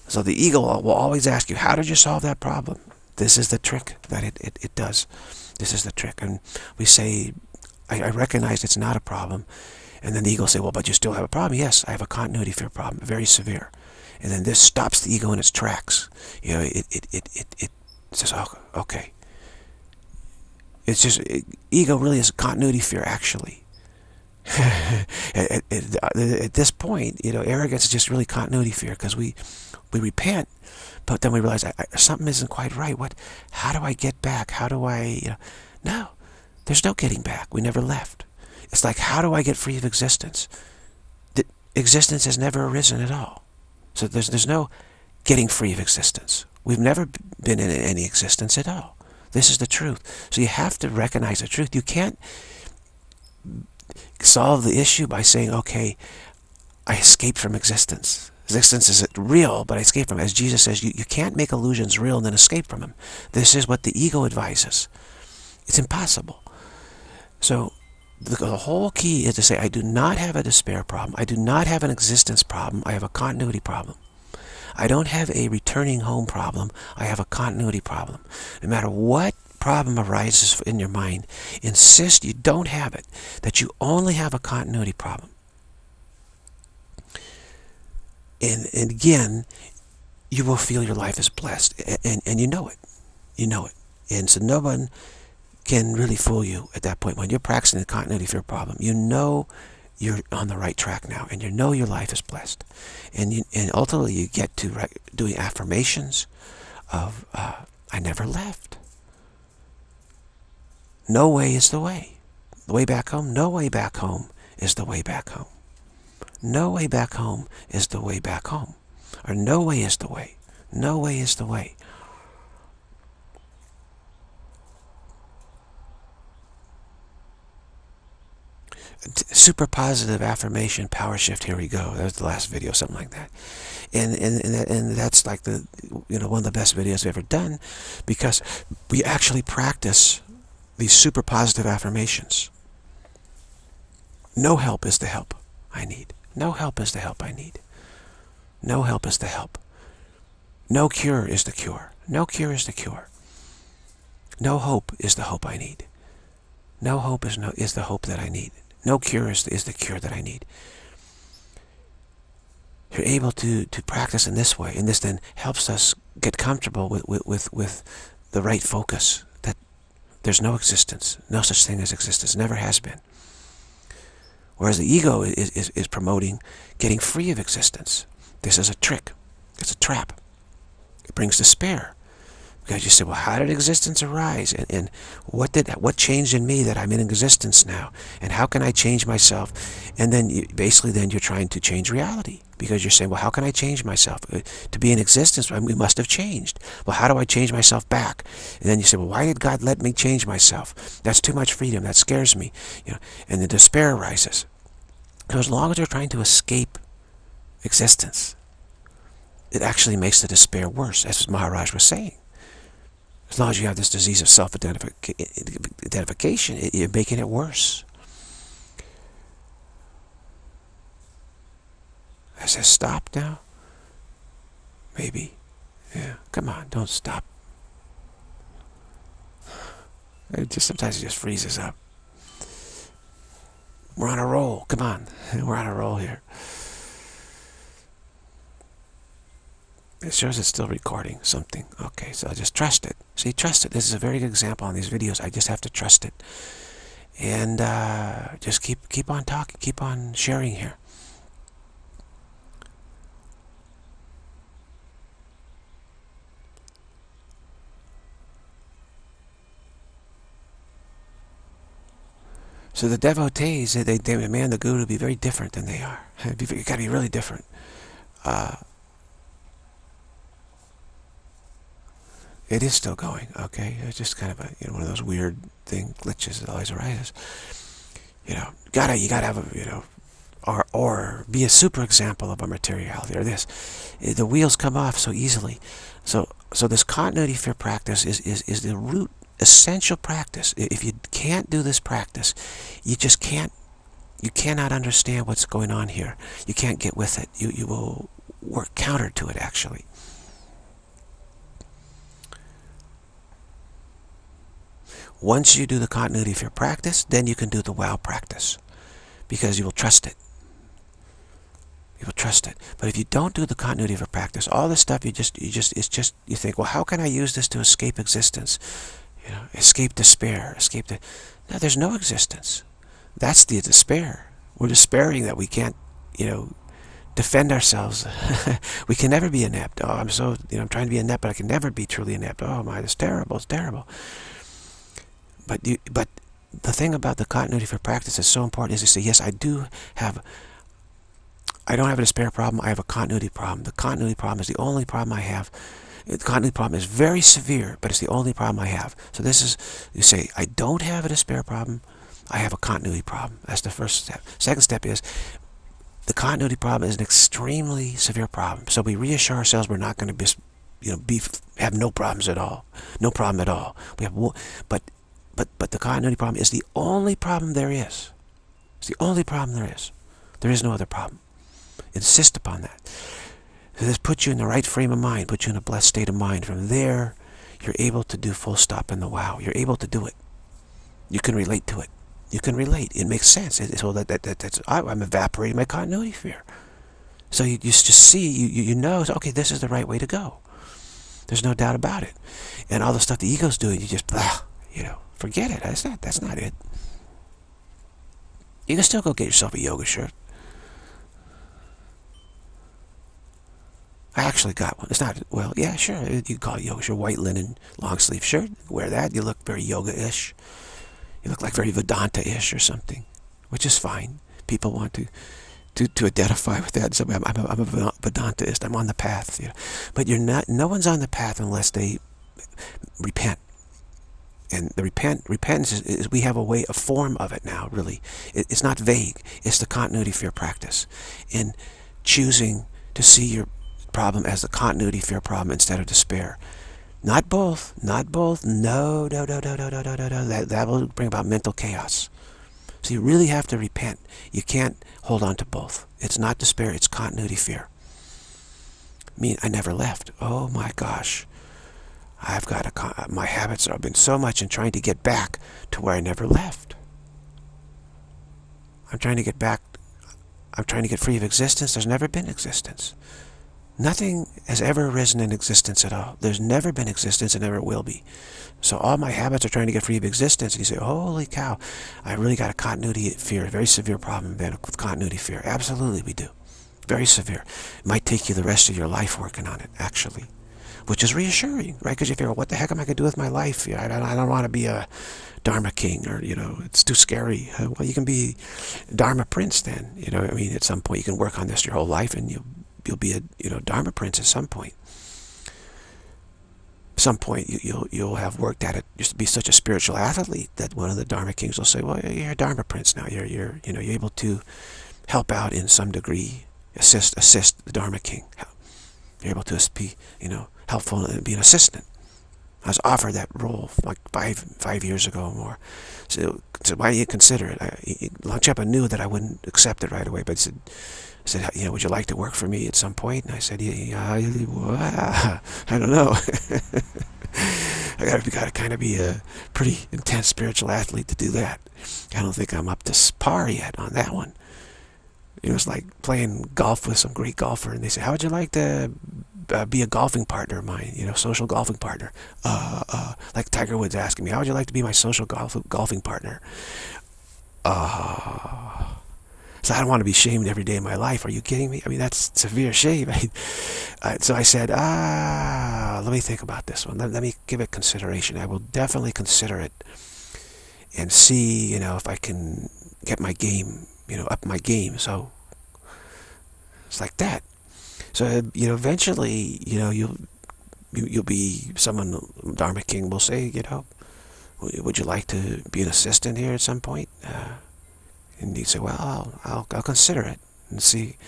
So the ego will always ask you, how did you solve that problem? This is the trick that it, it, it does. This is the trick. And we say, I, I recognize it's not a problem. And then the ego will say, well, but you still have a problem. Yes, I have a continuity fear problem, very severe. And then this stops the ego in its tracks. You know, it, it, it, it, it says, oh, okay. It's just, it, ego really is continuity fear, actually. at, at, at, this point, you know, arrogance is just really continuity fear because we, we repent, but then we realize I, I, something isn't quite right. What? How do I get back? How do I? You know, no, there's no getting back. We never left. It's like, how do I get free of existence? The existence has never arisen at all. So there's there's no getting free of existence. We've never been in any existence at all. This is the truth. So you have to recognize the truth. You can't solve the issue by saying, okay, I escaped from existence. Existence isn't real, but I escaped from it. As Jesus says, you, you can't make illusions real and then escape from them. This is what the ego advises. It's impossible. So the, the whole key is to say, I do not have a despair problem. I do not have an existence problem. I have a continuity problem. I don't have a returning home problem. I have a continuity problem. No matter what problem arises in your mind, insist you don't have it, that you only have a continuity problem. And, and again, you will feel your life is blessed. And, and, and you know it. You know it. And so no one can really fool you at that point. When you're practicing the continuity fear problem, you know you're on the right track now, and you know your life is blessed. And, you, and ultimately you get to doing affirmations of, uh, I never left. No way is the way. The way back home? No way back home is the way back home. No way back home is the way back home. Or no way is the way. No way is the way. Super positive affirmation power shift here we go that was the last video something like that and and and, that, and that's like the you know one of the best videos we've ever done because we actually practice these super positive affirmations. No help is the help I need. No help is the help I need. No help is the help. No cure is the cure. No cure is the cure. No hope is the hope I need. No hope is no is the hope that I need. No cure is the, is the cure that I need. You're able to to practice in this way, and this then helps us get comfortable with with with, with the right focus, that there's no existence, no such thing as existence, never has been. Whereas the ego is, is, is promoting getting free of existence. This is a trick. It's a trap. It brings despair. Because you say, well, how did existence arise? And, and what did what changed in me that I'm in existence now? And how can I change myself? And then you, basically then you're trying to change reality. Because you're saying, well, how can I change myself? Uh, to be in existence, we must have changed. Well, how do I change myself back? And then you say, well, why did God let me change myself? That's too much freedom. That scares me. You know, and the despair arises. So as long as you're trying to escape existence, it actually makes the despair worse, as Maharaj was saying. As long as you have this disease of self-identification, you're making it worse. I said, stop now? Maybe. Yeah, come on, don't stop. It just Sometimes it just freezes up. We're on a roll. Come on. We're on a roll here. It shows it's still recording something. Okay, so I just trust it. See, trust it. This is a very good example on these videos. I just have to trust it. And uh, just keep keep on talking, keep on sharing here. So the devotees, they, they demand the guru to be very different than they are. You've got to be really different. Uh, It is still going, okay? It's just kind of a, you know, one of those weird thing, glitches that always arises. You know, gotta, you gotta have a, you know, or, or be a super example of a materiality, or this. Eh, the wheels come off so easily. So, so this continuity fear practice is, is, is the root, essential practice. If you can't do this practice, you just can't, you cannot understand what's going on here. You can't get with it. You, you will work counter to it, actually. Once you do the continuity of your practice, then you can do the wow practice because you will trust it. You will trust it. But if you don't do the continuity of your practice, all this stuff you just you just it's just you think, well, how can I use this to escape existence? You know, escape despair, escape the. No, there's no existence. That's the despair. We're despairing that we can't, you know, defend ourselves. we can never be inept. Oh, I'm so, you know, I'm trying to be inept, but I can never be truly inept. Oh my, it's terrible. It's terrible. But you, but the thing about the continuity fear practice is so important is to say, yes, I do have I don't have a despair problem. I have a continuity problem. The continuity problem is the only problem I have. The continuity problem is very severe, but it's the only problem I have. So this is, you say, I don't have a despair problem. I have a continuity problem. That's the first step. Second step is, the continuity problem is an extremely severe problem. So we reassure ourselves we're not going to be, you know, be have no problems at all, no problem at all. We have, but, but, but the continuity problem is the only problem there is. It's the only problem there is. There is no other problem. Insist upon that. So this puts you in the right frame of mind, puts you in a blessed state of mind. From there, you're able to do full stop in the wow. You're able to do it. You can relate to it. You can relate. It makes sense. It, so that, that, that that's I, am evaporating my continuity fear. So you, you just see, you, you know, okay, this is the right way to go. There's no doubt about it. And all the stuff the ego's doing, you just, blah, you know, forget it. That's not, that's not it. You can still go get yourself a yoga shirt. I actually got one. It's not, well, yeah, sure. You call it yoga shirt, white linen long sleeve shirt. Wear that. You look very yoga-ish. You look like very Vedanta-ish or something, which is fine. People want to to, to identify with that. So I'm, I'm, a, I'm a Vedantaist. I'm on the path. You know. But you're not. No one's on the path unless they repent. And the repent, repentance is, is, we have a way, a form of it now, really. It, it's not vague. It's the continuity fear practice. In choosing to see your problem as the continuity fear problem instead of despair. Not both. Not both. No, no, no, no, no, no, no, no, That, that will bring about mental chaos. So you really have to repent. You can't hold on to both. It's not despair. It's continuity fear. I mean, I never left. Oh my gosh. I've got a, my habits have been so much in trying to get back to where I never left. I'm trying to get back. I'm trying to get free of existence. There's never been existence. Nothing has ever arisen in existence at all. There's never been existence and never will be. So all my habits are trying to get free of existence. And you say, holy cow, I really got a continuity fear, a very severe problem with continuity fear. Absolutely, we do. Very severe. It might take you the rest of your life working on it, actually. Which is reassuring, right? Because you figure, what the heck am I going to do with my life? I don't, I don't want to be a Dharma king or, you know, it's too scary. Uh, well, you can be Dharma prince then. You know, I mean, at some point you can work on this your whole life and you'll, you'll be a you know Dharma prince at some point. Some point you, you'll you'll have worked at it just to be such a spiritual athlete that one of the Dharma kings will say, well, you're a Dharma prince now. You're you're you know you're able to help out in some degree, assist assist the Dharma king. You're able to be you know helpful and be an assistant. I was offered that role like five five years ago or more. So, so why do you consider it? I, knew that I wouldn't accept it right away, but he said, I said, you know, would you like to work for me at some point? And I said, yeah, I don't know. I gotta, gotta kind of be a pretty intense spiritual athlete to do that. I don't think I'm up to par yet on that one. It was like playing golf with some great golfer, and they say, how would you like to uh, be a golfing partner of mine, you know, social golfing partner? Uh, uh, like Tiger Woods asking me, how would you like to be my social golf golfing partner? Uh, so I don't want to be shamed every day of my life. Are you kidding me? I mean, that's severe shame. so I said, ah, let me think about this one. Let, let me give it consideration. I will definitely consider it and see, you know, if I can get my game, you know, up my game. So it's like that. So, you know, eventually, you know, you'll, you, you'll be someone, Dharma King will say, you know, would you like to be an assistant here at some point? Uh, and you say, well, I'll, I'll, I'll consider it and see,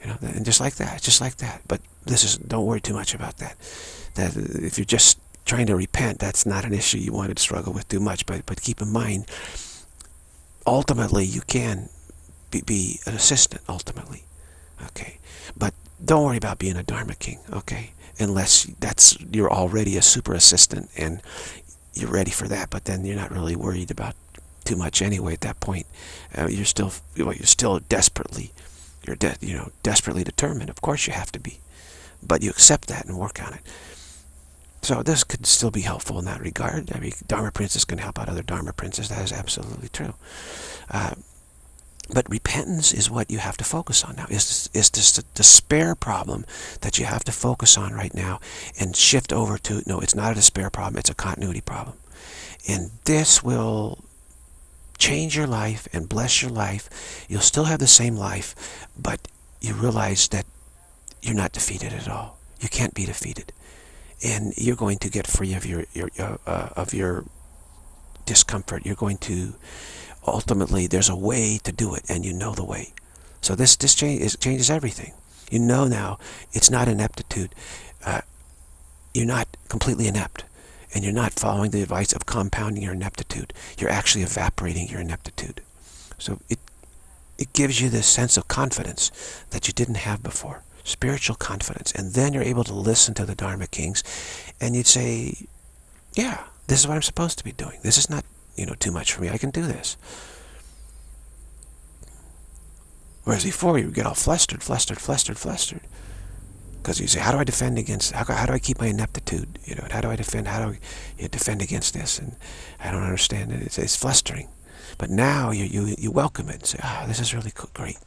you know, and just like that, just like that. But this is, don't worry too much about that. That if you're just trying to repent, that's not an issue you want to struggle with too much. But, but keep in mind, ultimately, you can be, be an assistant, ultimately. Okay. But don't worry about being a Dharma king, okay? Unless that's, you're already a super assistant and you're ready for that, but then you're not really worried about too much anyway at that point. Uh, you're still well, you're still desperately you're de you know desperately determined. Of course you have to be, but you accept that and work on it. So this could still be helpful in that regard. I mean, Dharma Princess can help out other Dharma Princes. That is absolutely true. Uh, but repentance is what you have to focus on now. Is is this despair problem that you have to focus on right now and shift over to, no, it's not a despair problem, it's a continuity problem. And this will change your life and bless your life. You'll still have the same life, but you realize that you're not defeated at all. You can't be defeated. And you're going to get free of your, your uh, of your discomfort. You're going to ultimately there's a way to do it and you know the way. So this, this change, changes everything. You know now it's not ineptitude. Uh, you're not completely inept and you're not following the advice of compounding your ineptitude. You're actually evaporating your ineptitude. So it, it gives you this sense of confidence that you didn't have before. Spiritual confidence. And then you're able to listen to the Dharma Kings and you'd say, yeah, this is what I'm supposed to be doing. This is not you know, too much for me. I can do this. Whereas before you get all flustered, flustered, flustered, flustered. Because you say, how do I defend against, how, how do I keep my ineptitude? You know, how do I defend, how do I you know, defend against this? And I don't understand it. It's, it's flustering. But now you, you, you welcome it and say, ah, oh, this is really great.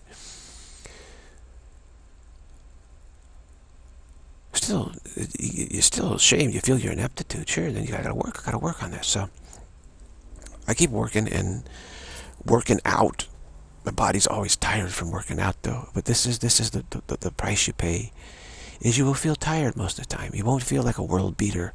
Still, you're still ashamed. You feel your ineptitude. Sure, then you gotta work. Gotta work on this. So I keep working and working out. My body's always tired from working out though. But this is this is the, the, the price you pay. Is you will feel tired most of the time. You won't feel like a world beater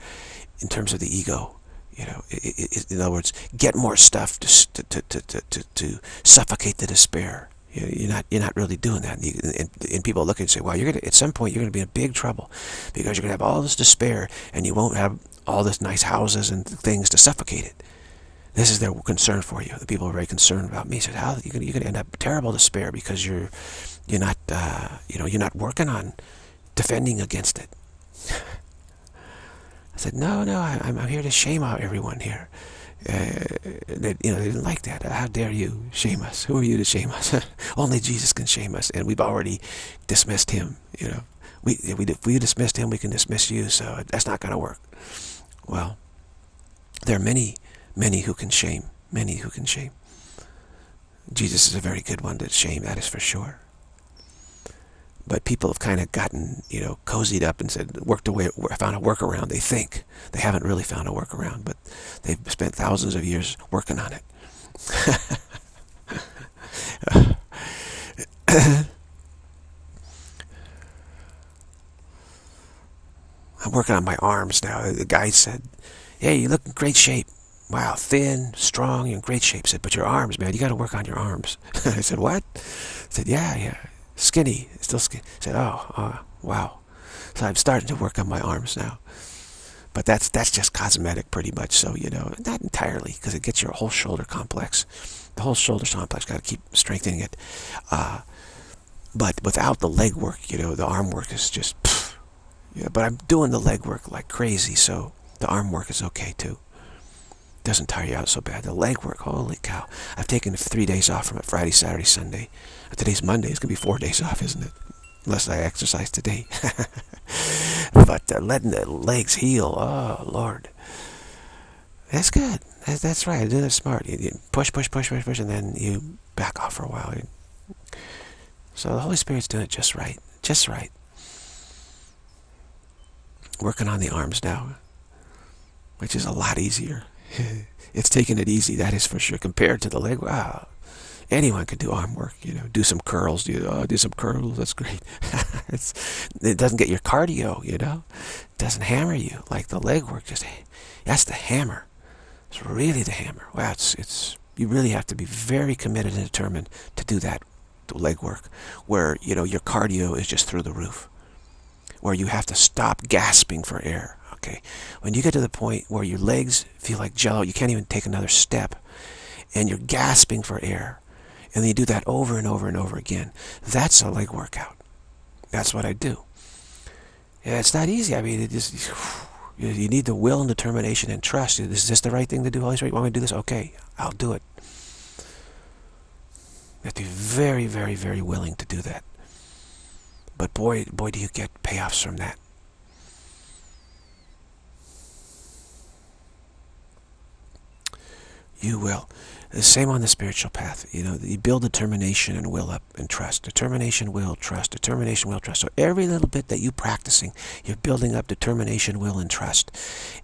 in terms of the ego. You know, it, it, in other words, get more stuff to to to to to, suffocate the despair. You're not you're not really doing that, and, you, and, and people look and say, "Well, you're gonna at some point you're gonna be in big trouble because you're gonna have all this despair, and you won't have all this nice houses and things to suffocate it." This is their concern for you. The people are very concerned about me. Said, "How you can you can end up terrible despair because you're you're not uh, you know you're not working on defending against it." I said, "No, no, I, am here to shame out everyone here." Uh, they, you know, they didn't like that. How dare you shame us? Who are you to shame us? Only Jesus can shame us, and we've already dismissed him. You know, we, we if we dismissed him, we can dismiss you. So that's not going to work. Well, there are many Many who can shame. Many who can shame. Jesus is a very good one to shame, that is for sure. But people have kind of gotten, you know, cozied up and said, worked away, found a workaround. They think. They haven't really found a workaround, but they've spent thousands of years working on it. I'm working on my arms now. The guy said, hey, you look in great shape wow, thin, strong, in great shape. I said, but your arms, man, you got to work on your arms. I said, what? I said, yeah, yeah, skinny, still skinny. I said, oh, uh, wow. So I'm starting to work on my arms now. But that's that's just cosmetic pretty much. So, you know, not entirely because it gets your whole shoulder complex. The whole shoulder complex, got to keep strengthening it. Uh, but without the leg work, you know, the arm work is just, pfft. yeah, but I'm doing the leg work like crazy. So the arm work is okay too doesn't tire you out so bad. The leg work, holy cow. I've taken three days off from it, Friday, Saturday, Sunday. Today's Monday. It's going to be four days off, isn't it? Unless I exercise today. but uh, letting the legs heal, oh, Lord. That's good. That's, that's right. Do that smart. You, you push, push, push, push, push, and then you back off for a while. So the Holy Spirit's doing it just right. Just right. Working on the arms now, which is a lot easier. it's taking it easy, that is for sure. Compared to the leg, wow. Anyone can do arm work, you know, do some curls, do, oh, do some curls, that's great. it doesn't get your cardio, you know. It doesn't hammer you like the leg work. Just That's the hammer. It's really the hammer. Wow, it's, it's, you really have to be very committed and determined to do that the leg work where, you know, your cardio is just through the roof. Where you have to stop gasping for air okay? When you get to the point where your legs feel like jello, you can't even take another step, and you're gasping for air, and then you do that over and over and over again, that's a leg workout. That's what I do. Yeah, it's not easy. I mean, it just, You, you need the will and determination and trust. Is this the right thing to do, Holy Spirit? You want me to do this? Okay, I'll do it. You have to be very, very, very willing to do that. But boy, boy, do you get payoffs from that. You will. The same on the spiritual path. You know, you build determination and will up and trust. Determination, will, trust. Determination, will, trust. So every little bit that you're practicing, you're building up determination, will, and trust.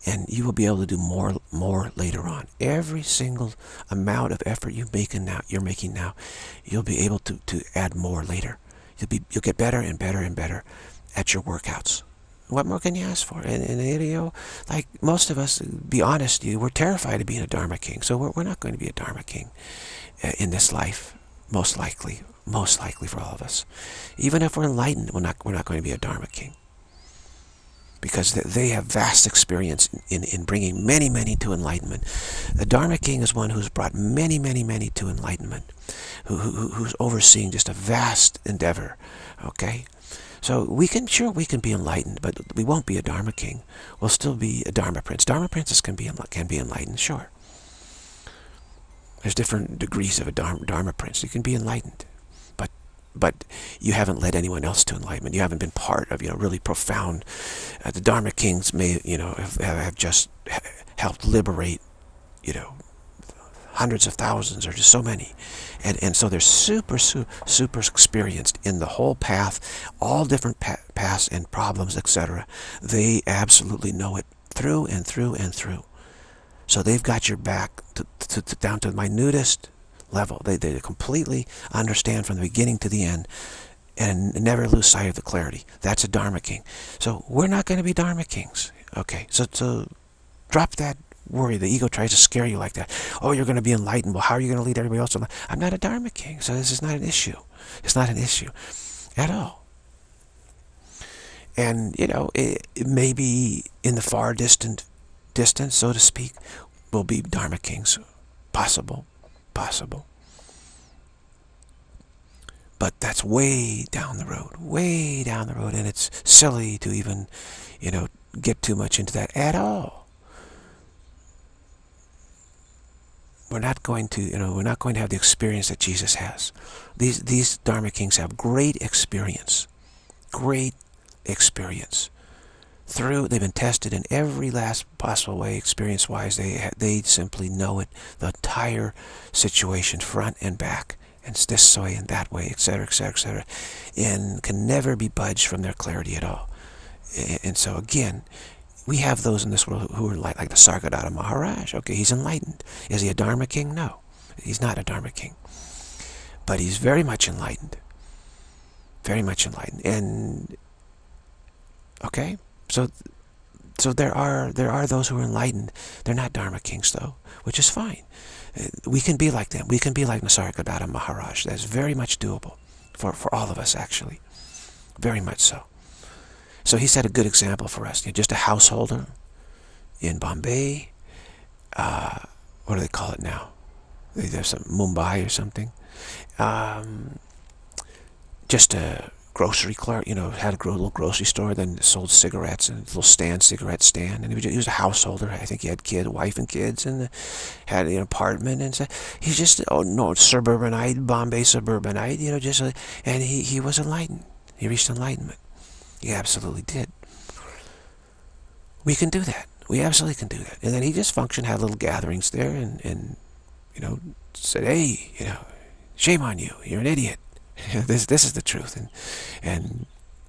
And you will be able to do more more later on. Every single amount of effort you're making now you're making now, you'll be able to, to add more later. You'll be you'll get better and better and better at your workouts. What more can you ask for? And, and you know, like most of us, be honest, we're terrified of being a Dharma king. So we're, we're not going to be a Dharma king uh, in this life, most likely, most likely for all of us. Even if we're enlightened, we're not, we're not going to be a Dharma king. Because they have vast experience in, in bringing many, many to enlightenment. The Dharma king is one who's brought many, many, many to enlightenment, who, who, who's overseeing just a vast endeavor, okay? So we can, sure, we can be enlightened, but we won't be a Dharma king. We'll still be a Dharma prince. Dharma princes can be, can be enlightened, sure. There's different degrees of a Dharma, Dharma prince. You can be enlightened, but but you haven't led anyone else to enlightenment. You haven't been part of, you know, really profound. Uh, the Dharma kings may, you know, have, have just helped liberate, you know, hundreds of thousands or just so many. And, and so they're super, super, super experienced in the whole path, all different pa paths and problems, etc. They absolutely know it through and through and through. So they've got your back to, to, to down to the minutest level. They, they completely understand from the beginning to the end and never lose sight of the clarity. That's a Dharma king. So we're not going to be Dharma kings. Okay, so, so drop that worry. The ego tries to scare you like that. Oh, you're going to be enlightened. Well, how are you going to lead everybody else? I'm not a Dharma king, so this is not an issue. It's not an issue at all. And, you know, it, it maybe in the far distant distance, so to speak, will be Dharma kings. Possible. Possible. But that's way down the road. Way down the road. And it's silly to even, you know, get too much into that at all. We're not going to, you know, we're not going to have the experience that Jesus has. These these Dharma kings have great experience, great experience. Through they've been tested in every last possible way, experience-wise. They they simply know it, the entire situation, front and back, and this way and that way, etc., etc., etc., and can never be budged from their clarity at all. And so again, we have those in this world who are like, like Nisargadatta Maharaj. Okay, he's enlightened. Is he a Dharma king? No, he's not a Dharma king. But he's very much enlightened. Very much enlightened. And, okay, so so there are there are those who are enlightened. They're not Dharma kings, though, which is fine. We can be like them. We can be like Nisargadatta Maharaj. That's very much doable for, for all of us, actually. Very much so. So he set a good example for us. You just a householder in Bombay. Uh, what do they call it now? There's some Mumbai or something. Um, just a grocery clerk, you know, had a little grocery store, then sold cigarettes and a little stand, cigarette stand. And he was, a householder. I think he had kid, wife and kids, and had an apartment. And so he's just, oh no, suburbanite, Bombay suburbanite, you know, just, and he, he was enlightened. He reached enlightenment. He absolutely did. We can do that. We absolutely can do that. And then he just functioned, had little gatherings there, and, and you know, said, hey, you know, shame on you. You're an idiot. this this is the truth. And and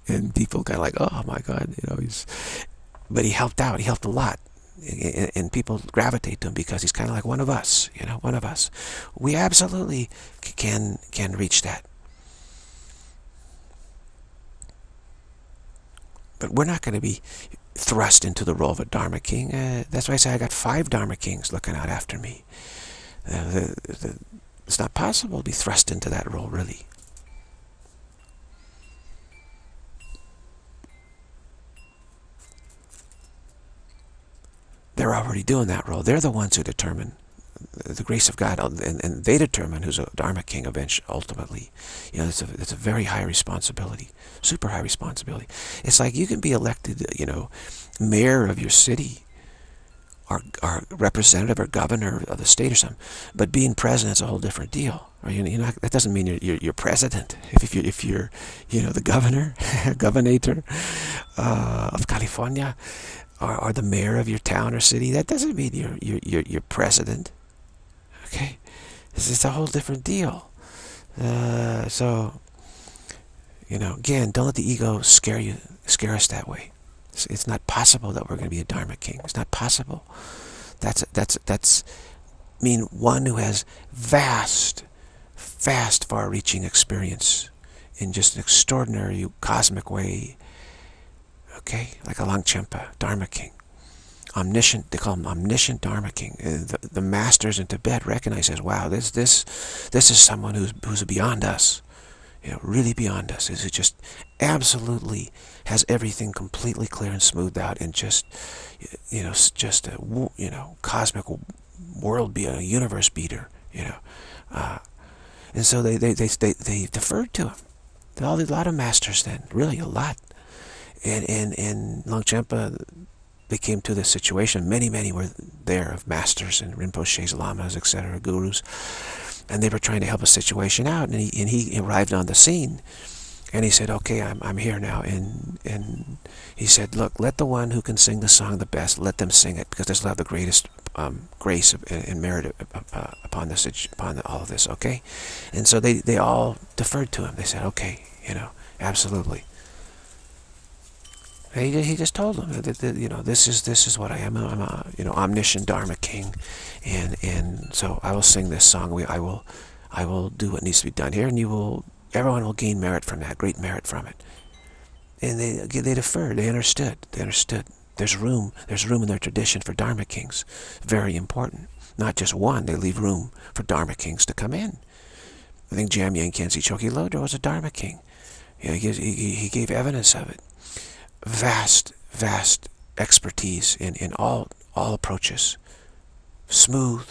and people kind of like, oh my God, you know, he's. But he helped out. He helped a lot. And, and people gravitate to him because he's kind of like one of us, you know, one of us. We absolutely can can reach that. But we're not going to be thrust into the role of a Dharma king. Uh, that's why I say I got five Dharma kings looking out after me. Uh, the, the, it's not possible to be thrust into that role, really. They're already doing that role. They're the ones who determine the grace of God, and, and they determine who's a Dharma king eventually, ultimately. You know, it's a, it's a very high responsibility, super high responsibility. It's like you can be elected, you know, mayor of your city, or, or representative or governor of the state or something, but being president is a whole different deal. Or you, know, that doesn't mean you're, you're, you're president. If, if, you're, if you're, you know, the governor, governator uh, of California, or, or the mayor of your town or city, that doesn't mean you're, you're, you're, you're president. Okay? It's, it's a whole different deal. Uh, so, you know, again, don't let the ego scare you, scare us that way. It's, it's not possible that we're going to be a Dharma king. It's not possible. That's, that's, that's, mean one who has vast, vast, far-reaching experience in just an extraordinary cosmic way okay? Like a Longchenpa, Dharma King. Omniscient, they call him Omniscient Dharma King. The, the masters in Tibet recognize as, wow, this, this, this is someone who's, who's beyond us. You know, really beyond us. Is it just absolutely has everything completely clear and smoothed out and just, you know, just a, you know, cosmic world be a universe beater, you know. Uh, and so they, they, they, they, they deferred to him. All a lot of masters then, really a lot and and and Longchenpa they came to this situation. Many, many were there of masters and Rinpoches, lamas, etc., gurus, and they were trying to help a situation out. And he and he arrived on the scene, and he said, "Okay, I'm I'm here now." And and he said, "Look, let the one who can sing the song the best, let them sing it, because this will have the greatest um, grace and merit uh, upon this upon all of this." Okay, and so they they all deferred to him. They said, "Okay, you know, absolutely." He, he just told them that, that, you know this is this is what I am. I'm a you know omniscient Dharma king, and and so I will sing this song. We I will I will do what needs to be done here, and you will everyone will gain merit from that, great merit from it. And they they deferred. They understood. They understood. There's room. There's room in their tradition for Dharma kings. Very important. Not just one. They leave room for Dharma kings to come in. I think Jamyang Khyentse Chokyi Lodro was a Dharma king. Know, he, he, he gave evidence of it vast, vast expertise in, in all, all approaches. Smooth,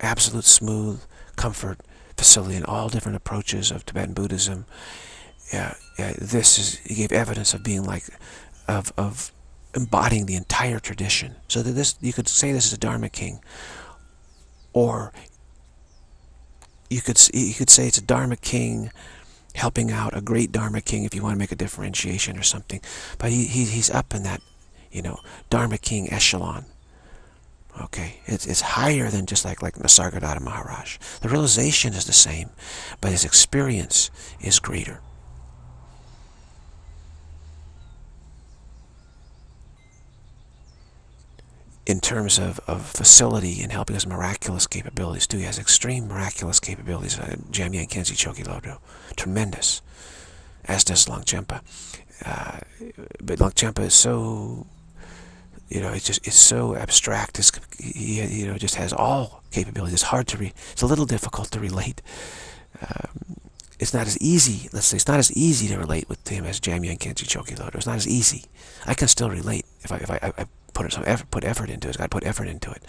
absolute smooth comfort facility in all different approaches of Tibetan Buddhism. Yeah, this is, he gave evidence of being like, of, of embodying the entire tradition. So that this, you could say this is a Dharma king, or you could, you could say it's a Dharma king helping out a great Dharma king if you want to make a differentiation or something. But he, he he's up in that, you know, Dharma king echelon. Okay, it's, it's higher than just like, like Nisargadatta Maharaj. The realization is the same, but his experience is greater. In terms of, of facility and helping us miraculous capabilities too. He has extreme miraculous capabilities. Uh, Jamyang Khyentse Chokyi Lodro. Tremendous. As does Longchenpa. Uh, but Longchenpa is so, you know, it's just, it's so abstract. It's, he, you know, just has all capabilities. It's hard to, re, it's a little difficult to relate. Um, it's not as easy, let's say, it's not as easy to relate with him as Jamyang Khyentse Chokyi Lodro. It's not as easy. I can still relate if I, if I, I put some effort, put effort into it. It's got to put effort into it.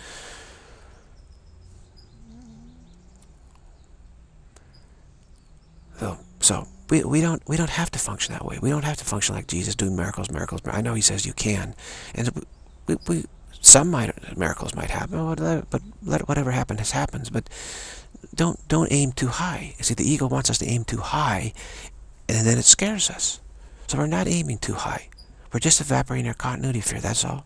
So, so we, we don't we don't have to function that way. We don't have to function like Jesus doing miracles, miracles. I know he says you can, and we, we some might miracles might happen, but let whatever happen has happens. But don't don't aim too high. See, the ego wants us to aim too high, and then it scares us. So we're not aiming too high. We're just evaporating our continuity fear. That's all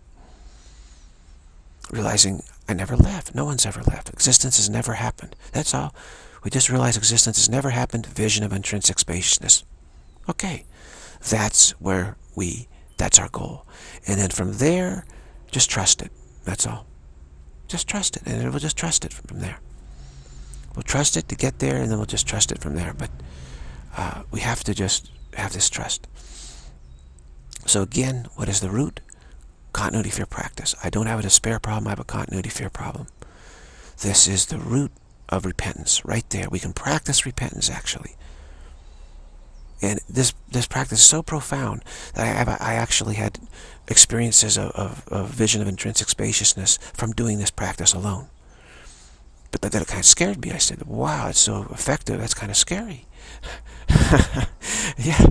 realizing I never left. No one's ever left. Existence has never happened. That's all. We just realize existence has never happened. Vision of intrinsic spaciousness. Okay. That's where we, that's our goal. And then from there, just trust it. That's all. Just trust it. And then we'll just trust it from there. We'll trust it to get there, and then we'll just trust it from there. But uh, we have to just have this trust. So again, what is the root? Continuity fear practice. I don't have a despair problem, I have a continuity fear problem. This is the root of repentance, right there. We can practice repentance, actually. And this this practice is so profound that I, have, I actually had experiences of, of, of vision of intrinsic spaciousness from doing this practice alone. but that, it kind of scared me. I said, wow, it's so effective. That's kind of scary. yeah.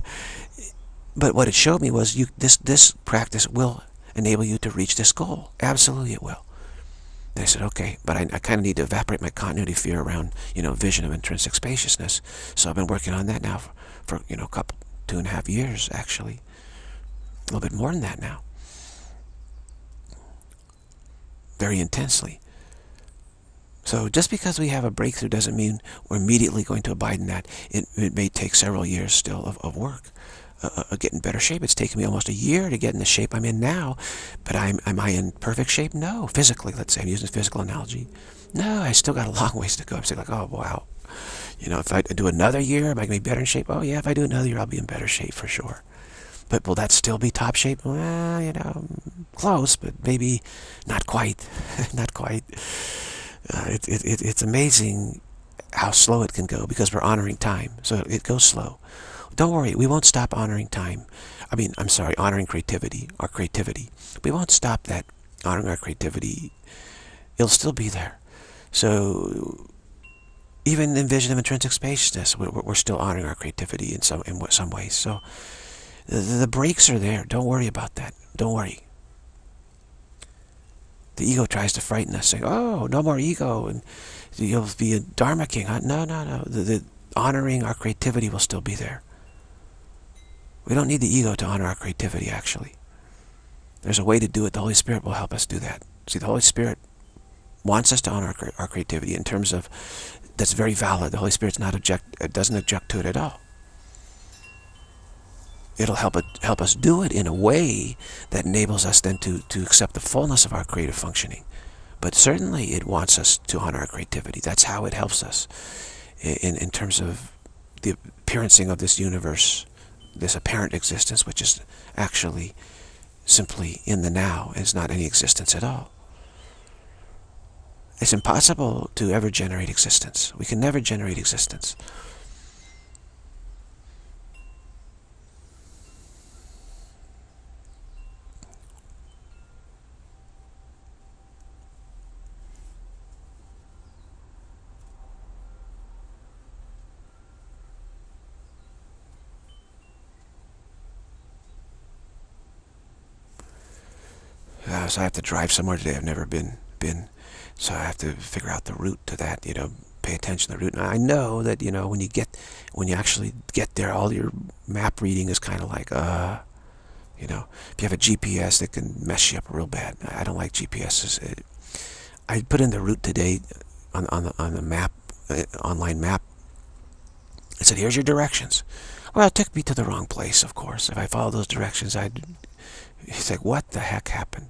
But what it showed me was you this this practice will enable you to reach this goal. Absolutely it will. And I said, okay, but I, I kind of need to evaporate my continuity fear around, you know, vision of intrinsic spaciousness. So I've been working on that now for, for you know, a couple, two and a half years, actually. A little bit more than that now. Very intensely. So just because we have a breakthrough doesn't mean we're immediately going to abide in that. It, it may take several years still of, of work. Uh, get in better shape. It's taken me almost a year to get in the shape I'm in now. But I'm, am I in perfect shape? No. Physically, let's say. I'm using a physical analogy. No, I still got a long ways to go. I'm still like, oh, wow. You know, if I do another year, am I going to be better in shape? Oh, yeah, if I do another year, I'll be in better shape for sure. But will that still be top shape? Well, you know, close, but maybe not quite. not quite. Uh, it, it, it, it's amazing how slow it can go because we're honoring time. So it goes slow. Don't worry, we won't stop honoring time. I mean, I'm sorry, honoring creativity, our creativity. We won't stop that honoring our creativity. It'll still be there. So even in vision of intrinsic spaciousness, we're, still honoring our creativity in some in some ways. So the, the brakes are there. Don't worry about that. Don't worry the ego tries to frighten us, saying, "Oh, no more ego, and you'll be a Dharma king." No, no, no. The, the, honoring our creativity will still be there. We don't need the ego to honor our creativity. Actually, there's a way to do it. The Holy Spirit will help us do that. See, the Holy Spirit wants us to honor our, our creativity in terms of that's very valid. The Holy Spirit's not object, uh, doesn't object to it at all it'll help it help us do it in a way that enables us then to to accept the fullness of our creative functioning. But certainly it wants us to honor our creativity. That's how it helps us in in terms of the appearancing of this universe, this apparent existence, which is actually simply in the now, is not any existence at all. It's impossible to ever generate existence. We can never generate existence. So I have to drive somewhere today. I've never been been, so I have to figure out the route to that. You know, pay attention to the route. And I know that you know when you get when you actually get there, all your map reading is kind of like uh, you know, if you have a GPS, that can mess you up real bad. I don't like GPSs. It, I put in the route today on on the on the map uh, online map. I said, "Here's your directions." Well, it took me to the wrong place, of course. If I followed those directions, I'd... It's like, what the heck happened?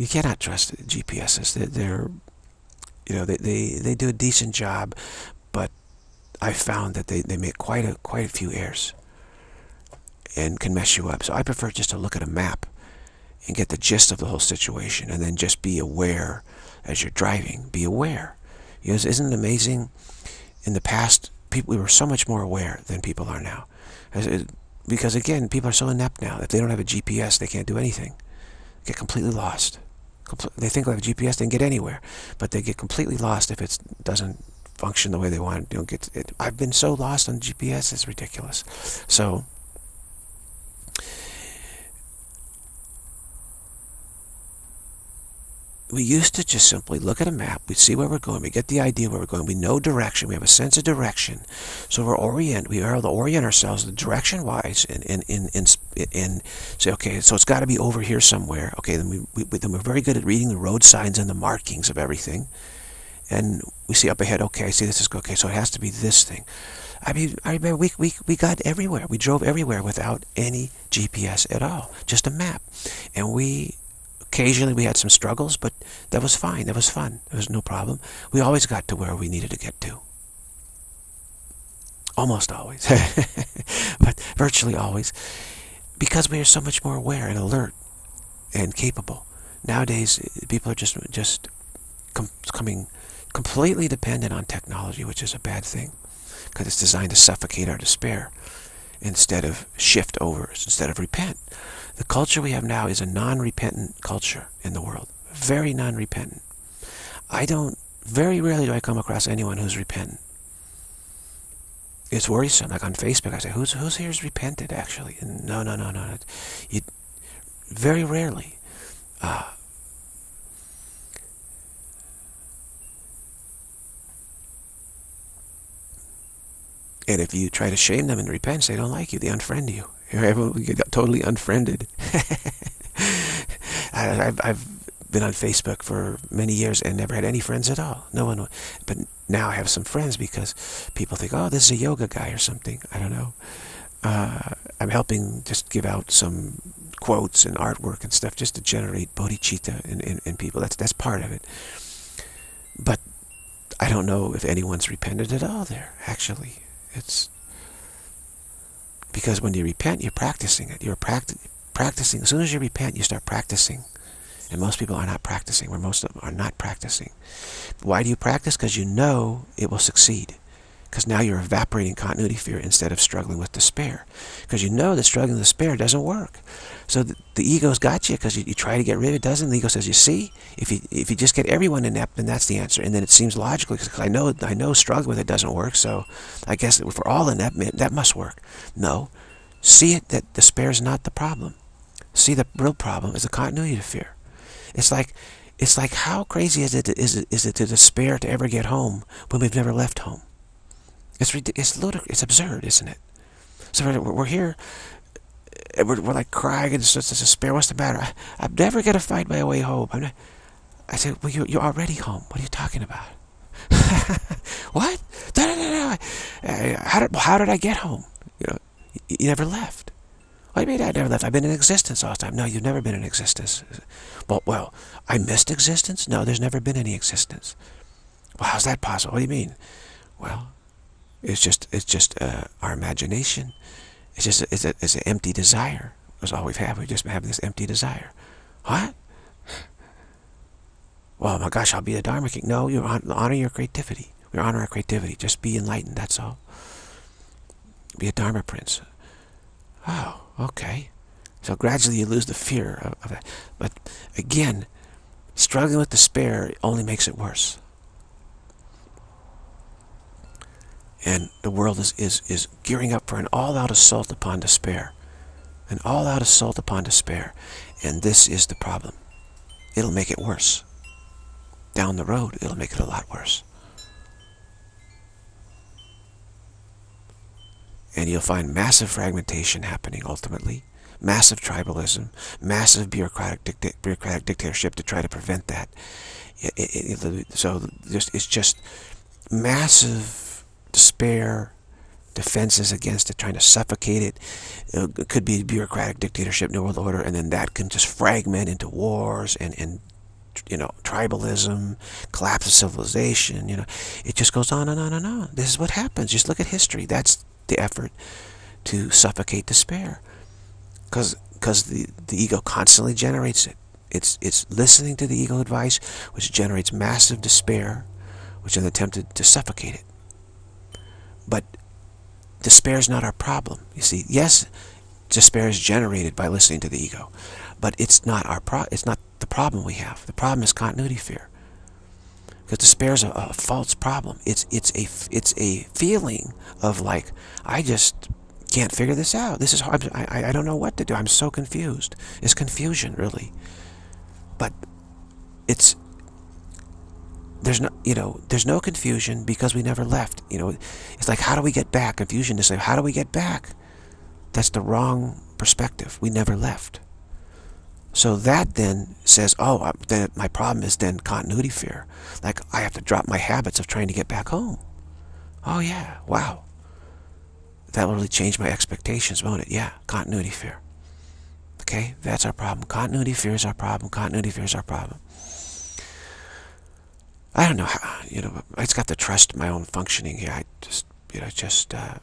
You cannot trust GPSs. They're, they're you know, they, they, they do a decent job, but I found that they, they make quite a quite a few errors and can mess you up. So I prefer just to look at a map and get the gist of the whole situation and then just be aware as you're driving. Be aware. You know, isn't it amazing? In the past, people we were so much more aware than people are now. Because again, people are so inept now. If they don't have a GPS, they can't do anything. Get completely lost they think they have GPS, they can get anywhere, but they get completely lost if it doesn't function the way they want. You don't get it. I've been so lost on GPS, it's ridiculous. So we used to just simply look at a map, we see where we're going, we get the idea where we're going, we know direction, we have a sense of direction. So we're orient, we are able to orient ourselves direction-wise and, and, and, and, and say, okay, so it's got to be over here somewhere. Okay, then, we, we, then we're very good at reading the road signs and the markings of everything. And we see up ahead, okay, I see this is, okay, so it has to be this thing. I mean, I remember we, we, we got everywhere. We drove everywhere without any GPS at all, just a map. And we Occasionally we had some struggles, but that was fine. That was fun. There was no problem. We always got to where we needed to get to. Almost always. but virtually always. Because we are so much more aware and alert and capable. Nowadays, people are just just com coming completely dependent on technology, which is a bad thing. Because it's designed to suffocate our despair instead of shift over, instead of repent. The culture we have now is a non-repentant culture in the world. Very non-repentant. I don't very rarely do I come across anyone who's repentant. It's worrisome. Like on Facebook, I say, "Who's who's here's repented?" Actually, and no, no, no, no. You very rarely. Uh, and if you try to shame them and repent, they don't like you. They unfriend you. Everyone get totally unfriended. I've, I've been on Facebook for many years and never had any friends at all. No one. But now I have some friends because people think, oh, this is a yoga guy or something. I don't know. Uh, I'm helping just give out some quotes and artwork and stuff just to generate bodhicitta in, in, in people. That's that's part of it. But I don't know if anyone's repented at all there, actually. It's because when you repent, you're practicing it. You're practi practicing. As soon as you repent, you start practicing. And most people are not practicing, where most of them are not practicing. Why do you practice? Because you know it will succeed. Because now you're evaporating continuity fear instead of struggling with despair. Because you know that struggling with despair doesn't work. So the, the ego's got you because you, you, try to get rid of it, doesn't. The ego says, you see, if you if you just get everyone inept, then that's the answer. And then it seems logical because I know I know struggling with it doesn't work. So I guess if we're all inept, that must work. No, see it that despair is not the problem. See the real problem is the continuity of fear. It's like it's like how crazy is it is it is it to despair to ever get home when we've never left home? It's it's. It's absurd, isn't it? So we're, we're here. We're, we're like crying and it's just despair. What's the matter? I, I'm never gonna find my way home. Not, I said, well, you, you're already home. What are you talking about? what? No, no, no, no. How did how did I get home? You know, you, you never left. What do you mean I never left? I've been in existence all the time. No, you've never been in existence. Well, well, I missed existence? No, there's never been any existence. Well, how's that possible? What do you mean? Well, it's just it's just uh, our imagination. It's just it's, a, it's an empty desire. That's all we've had. We've just been having this empty desire. What? Well, my gosh, I'll be a Dharma king. No, you honor your creativity. We honor our creativity. Just be enlightened, that's all. Be a Dharma prince. Oh, okay. So gradually you lose the fear of, of it. But again, struggling with despair only makes it worse. And the world is, is, is gearing up for an all-out assault upon despair. An all-out assault upon despair. And this is the problem. It'll make it worse. Down the road, it'll make it a lot worse. And you'll find massive fragmentation happening ultimately. Massive tribalism, massive bureaucratic, dicta bureaucratic dictatorship to try to prevent that. It, it, it, so just, it's just massive despair, defenses against it, trying to suffocate it. It could be bureaucratic dictatorship, New World Order, and then that can just fragment into wars and, and you know, tribalism, collapse of civilization, you know. It just goes on and on and on. This is what happens. Just look at history. That's the effort to suffocate despair. Because because the, the ego constantly generates it. It's, it's listening to the ego advice, which generates massive despair, which is attempted to suffocate it. But despair is not our problem. You see, yes, despair is generated by listening to the ego, but it's not our pro it's not the problem we have. The problem is continuity fear. Because despair is a, a false problem. It's it's a it's a feeling of like I just can't figure this out. This is hard. I, I don't know what to do. I'm so confused. It's confusion, really. But it's there's no, you know, there's no confusion because we never left. You know, it's like, how do we get back? Confusion is like, how do we get back? That's the wrong perspective. We never left. So that then says, oh, then my problem is then continuity fear. Like, I have to drop my habits of trying to get back home. Oh, yeah, wow. That will really change my expectations, won't it? Yeah, continuity fear. Okay, that's our problem. Continuity fear is our problem. Continuity fear is our problem. I don't know how, you know, I just got to trust my own functioning here. I just, you know, just, uh,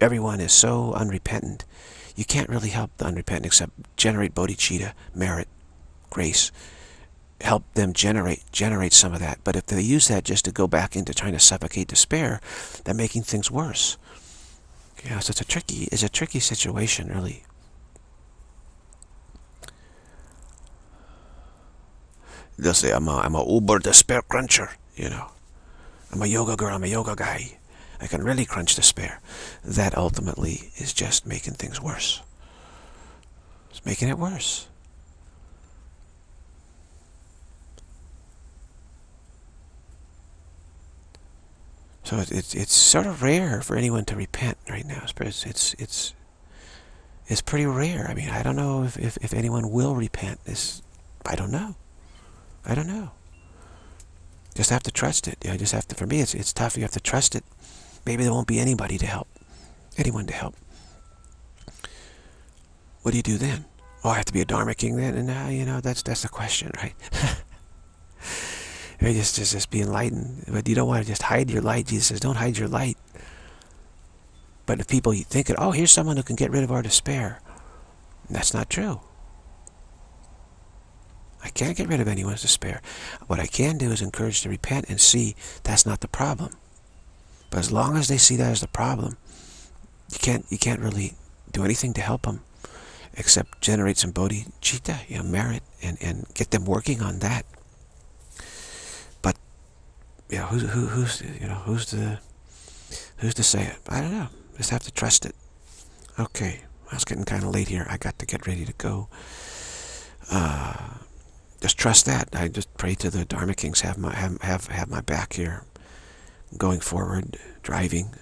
everyone is so unrepentant. You can't really help the unrepentant except generate bodhicitta, merit, grace, help them generate generate some of that. But if they use that just to go back into trying to suffocate despair, they're making things worse. Yeah, so it's a tricky, it's a tricky situation, really. They'll say I'm a I'm a uber despair cruncher. You know, I'm a yoga girl. I'm a yoga guy. I can really crunch despair. That ultimately is just making things worse. It's making it worse. So it, it's it's sort of rare for anyone to repent right now. It's it's it's it's pretty rare. I mean, I don't know if, if, if anyone will repent. This I don't know. I don't know. Just have to trust it. You just have to. For me, it's it's tough. You have to trust it. Maybe there won't be anybody to help, anyone to help. What do you do then? Oh, I have to be a Dharma king then, and uh, you know that's that's the question, right? just, just just be enlightened, but you don't want to just hide your light. Jesus says, don't hide your light. But if people think, oh, here's someone who can get rid of our despair, that's not true. I can't get rid of anyone's despair. What I can do is encourage to repent and see that's not the problem. But as long as they see that as the problem, you can't you can't really do anything to help them except generate some bodhicitta, you know, merit, and, and get them working on that. But you know, who, who, who's you know who's the who's to say it? I don't know. Just have to trust it. Okay, well, it's getting kind of late here. I got to get ready to go. Uh, just trust that. I just pray to the Dharma Kings have my have have have my back here going forward, driving.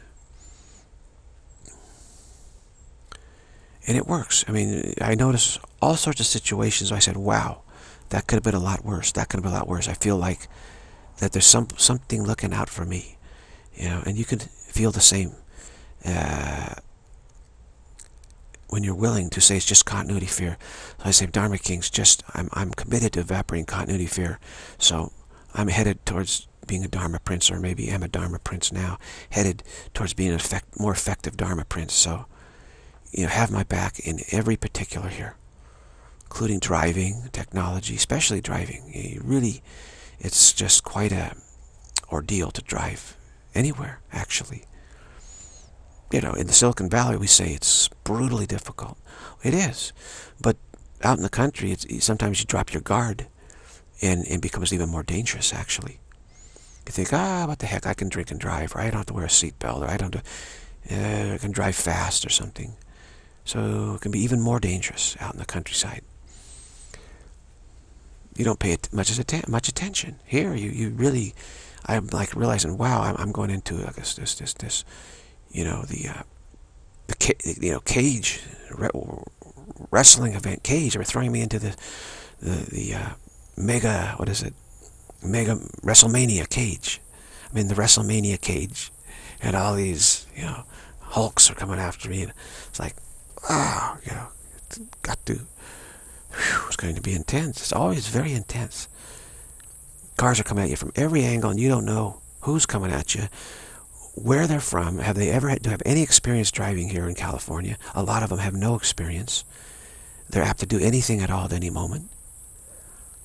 And it works. I mean, I notice all sorts of situations I said, wow, that could have been a lot worse. That could have been a lot worse. I feel like that there's some something looking out for me. You know, and you can feel the same uh, when you're willing to say it's just continuity fear. So I say, Dharma Kings, just I'm, I'm committed to evaporating continuity fear. So I'm headed towards being a Dharma Prince, or maybe am a Dharma Prince now, headed towards being an effect, more effective Dharma Prince. So, you know, have my back in every particular here, including driving, technology, especially driving. You really, it's just quite a ordeal to drive anywhere, actually. You know, in the Silicon Valley, we say it's brutally difficult. It is. But out in the country, it's, sometimes you drop your guard and it becomes even more dangerous, actually. You think, ah, what the heck, I can drink and drive, or I don't have to wear a seatbelt, or I don't, uh, I can drive fast or something. So it can be even more dangerous out in the countryside. You don't pay it much, much attention. Here, you, you really, I'm like realizing, wow, I'm, I'm going into like this, this, this, this, you know, the, uh, the you know, cage, wrestling event, cage. They were throwing me into the, the, the uh, mega, what is it, mega WrestleMania cage. I'm in the WrestleMania cage, and all these, you know, Hulks are coming after me. And it's like, ah, oh, you know, got to. Whew, it's going to be intense. It's always very intense. Cars are coming at you from every angle, and you don't know who's coming at you, where they're from. Have they ever had to have any experience driving here in California? A lot of them have no experience. They're apt to do anything at all at any moment.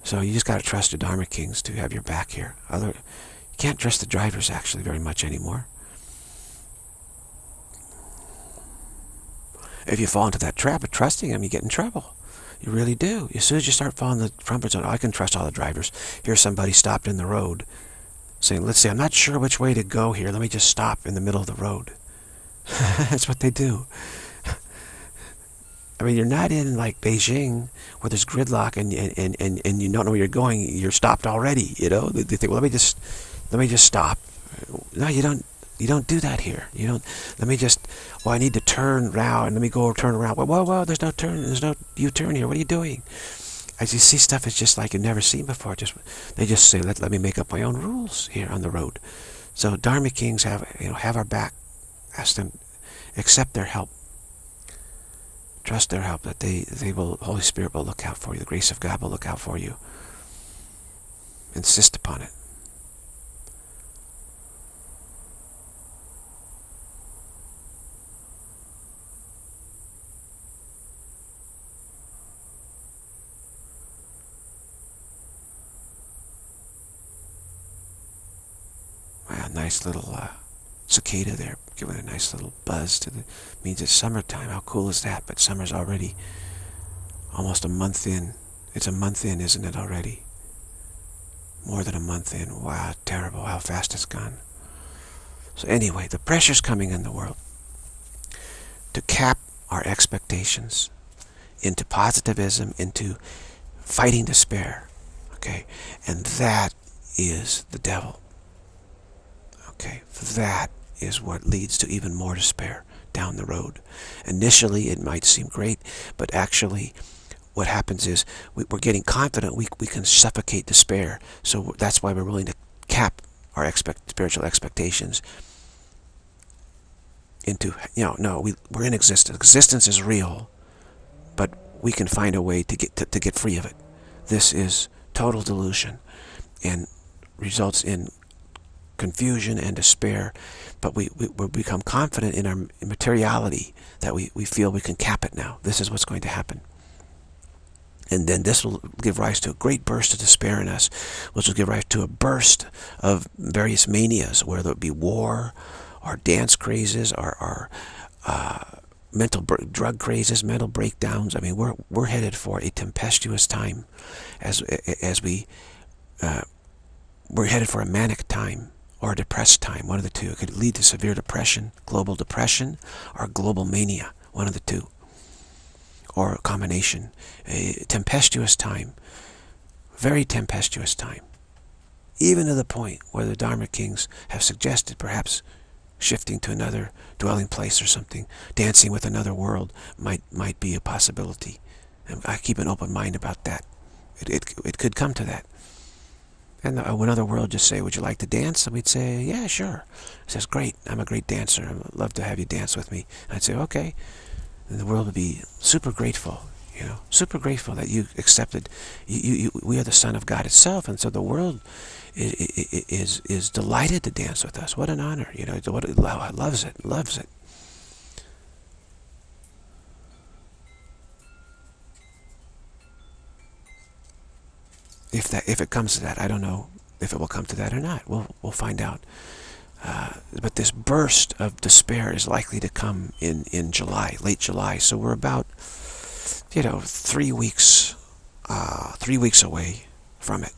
So you just got to trust the Dharma Kings to have your back here. Other, you can't trust the drivers actually very much anymore. If you fall into that trap of trusting them, you get in trouble. You really do. As soon as you start following the comfort oh, zone, I can trust all the drivers. Here's somebody stopped in the road saying, let's see, I'm not sure which way to go here. Let me just stop in the middle of the road. That's what they do. I mean, you're not in like Beijing where there's gridlock and and, and, and you don't know where you're going. You're stopped already. You know, they, think, well, let me just let me just stop. No, you don't. You don't do that here. You don't. Let me just. Well, I need to turn around. Let me go turn around. Well, whoa, whoa, There's no turn. There's no U-turn here. What are you doing? As you see stuff, it's just like you've never seen before. Just they just say, let let me make up my own rules here on the road. So Dharma kings have you know have our back. Ask them, accept their help Trust their help that they, they will, Holy Spirit will look out for you. The grace of God will look out for you. Insist upon it. Wow, nice little uh, cicada there, giving a nice little buzz to the, means it's summertime. How cool is that? But summer's already almost a month in. It's a month in, isn't it already? more than a month in. Wow, terrible how fast it's gone. So anyway, the pressure's coming in the world to cap our expectations into positivism, into fighting despair. Okay? And that is the devil. Okay? That is what leads to even more despair down the road. Initially, it might seem great, but actually, what happens is we, are getting confident we, we can suffocate despair. So that's why we're willing to cap our expect, spiritual expectations into, you know, no, we, we're in existence. Existence is real, but we can find a way to get, to, to get free of it. This is total delusion and results in confusion and despair, but we, we, we become confident in our materiality that we, we feel we can cap it now. This is what's going to happen. And then this will give rise to a great burst of despair in us, which will give rise to a burst of various manias, whether it be war, or dance crazes, or, or uh, mental drug crazes, mental breakdowns. I mean, we're we're headed for a tempestuous time, as as we uh, we're headed for a manic time or depressed time. One of the two. It could lead to severe depression, global depression, or global mania. One of the two, or a combination. A tempestuous time, very tempestuous time, even to the point where the Dharma kings have suggested perhaps shifting to another dwelling place or something, dancing with another world might might be a possibility. And I keep an open mind about that. It, it, it could come to that. And another uh, world just say, would you like to dance? And we'd say, yeah, sure. He says, great, I'm a great dancer. I'd love to have you dance with me. And I'd say, okay. And the world would be super grateful, you know, super grateful that you accepted. You, you, you, we are the Son of God itself. And so the world is is delighted to dance with us. What an honor, you know. What loves it, loves it. If that if it comes to that, I don't know if it will come to that or not. We'll we'll find out. Uh, but this burst of despair is likely to come in in July, late July. So we're about, you know, three weeks, uh, three weeks away from it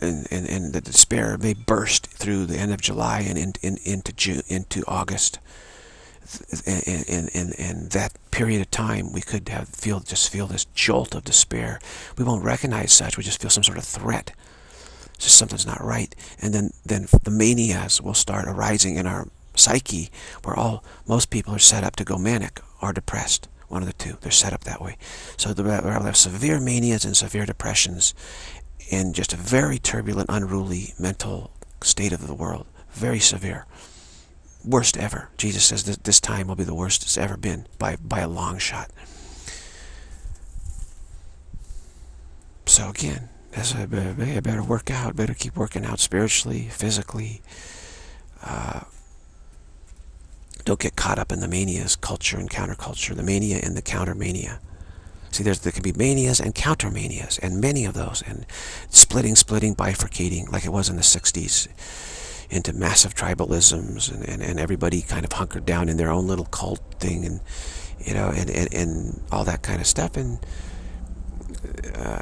and, and, and the despair may burst through the end of July and in, in, into June, into August. And, and, and, and that period of time, we could have feel just feel this jolt of despair. We won't recognize such. We just feel some sort of threat. Just something's not right. And then, then the manias will start arising in our psyche, where all most people are set up to go manic or depressed. One of the two. They're set up that way. So we'll have severe manias and severe depressions in just a very turbulent, unruly mental state of the world. Very severe. Worst ever. Jesus says that this time will be the worst it's ever been by, by a long shot. So again, that's a better work out, better keep working out spiritually, physically. Uh, don't get caught up in the manias, culture and counterculture, the mania and the counter mania. See, there can be manias and countermanias, and many of those, and splitting, splitting, bifurcating, like it was in the 60s, into massive tribalisms, and, and, and everybody kind of hunkered down in their own little cult thing, and, you know, and, and, and all that kind of stuff. And uh,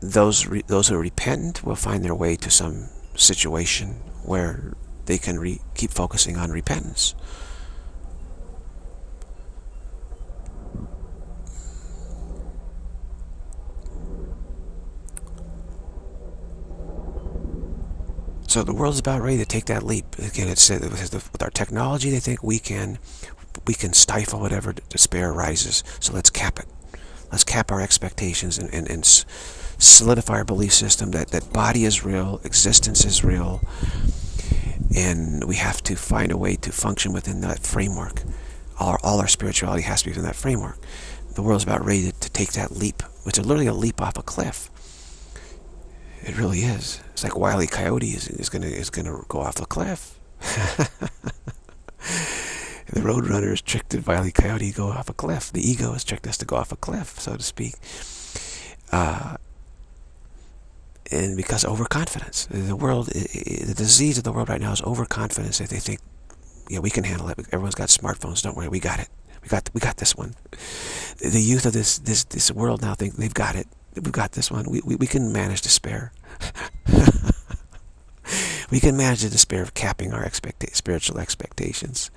those, those who are repentant will find their way to some situation where they can keep focusing on repentance. So the world's about ready to take that leap. Again, it's uh, with our technology, they think we can we can stifle whatever despair arises. So let's cap it. Let's cap our expectations and, and, and solidify our belief system that, that body is real, existence is real, and we have to find a way to function within that framework. All our, all our spirituality has to be within that framework. The world's about ready to, to take that leap, which is literally a leap off a cliff. It really is. It's like Wile E. Coyote is, is gonna is gonna go off a cliff. the Roadrunner is tricked Wile E. Coyote to go off a cliff. The ego has tricked us to go off a cliff, so to speak. Uh, and because overconfidence, the world, the disease of the world right now is overconfidence. If they think, yeah, we can handle it. Everyone's got smartphones. Don't worry, we got it. We got we got this one. The youth of this this this world now think they've got it we've got this one. We, we, we can manage despair. we can manage the despair of capping our spiritual expectations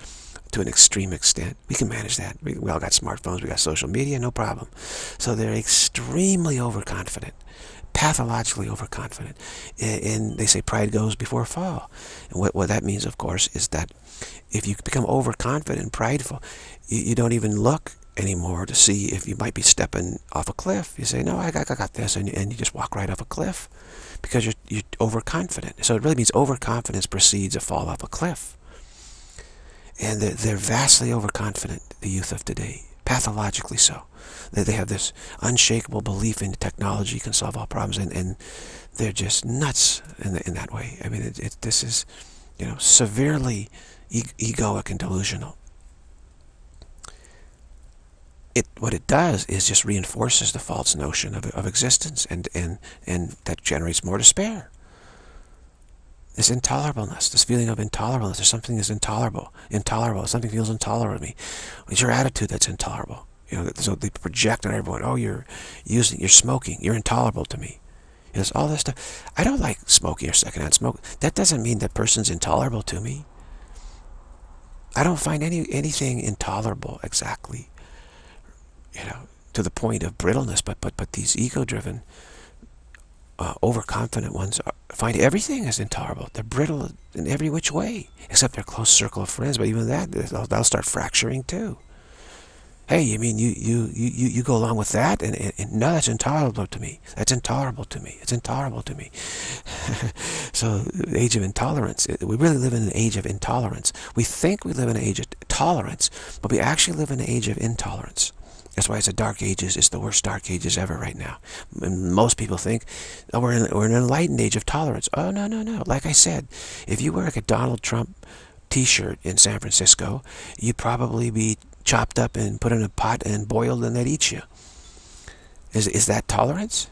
to an extreme extent. We can manage that. We, we all got smartphones, we got social media, no problem. So they're extremely overconfident, pathologically overconfident. And, and they say pride goes before fall. And what, what that means, of course, is that if you become overconfident and prideful, you, you don't even look anymore to see if you might be stepping off a cliff. You say, no, I got, I got this, and, and you just walk right off a cliff because you're, you're overconfident. So it really means overconfidence precedes a fall off a cliff. And they're, they're vastly overconfident, the youth of today, pathologically so. They, they have this unshakable belief in technology can solve all problems, and, and they're just nuts in, the, in that way. I mean, it, it, this is, you know, severely egoic and delusional. It, what it does is just reinforces the false notion of, of existence, and, and, and that generates more despair this intolerableness, this feeling of intolerableness. There's something that's intolerable, intolerable. Something feels intolerable to me. It's your attitude that's intolerable. You know, so they project on everyone. Oh, you're using, you're smoking. You're intolerable to me. There's all this stuff. I don't like smoking or secondhand smoke. That doesn't mean that person's intolerable to me. I don't find any anything intolerable exactly. You know, to the point of brittleness. But but but these ego-driven uh, overconfident ones are, find everything as intolerable. They're brittle in every which way, except their close circle of friends. But even that, they'll, they'll start fracturing too. Hey, you mean you you you you go along with that? And, and, and, no, that's intolerable to me. That's intolerable to me. It's intolerable to me. so, age of intolerance. We really live in an age of intolerance. We think we live in an age of tolerance, but we actually live in an age of intolerance. That's why it's a dark ages. It's the worst dark ages ever right now. And most people think, oh, we're in, we're in an enlightened age of tolerance. Oh, no, no, no. Like I said, if you wear like a Donald Trump t-shirt in San Francisco, you'd probably be chopped up and put in a pot and boiled and they'd eat you. Is, is that tolerance?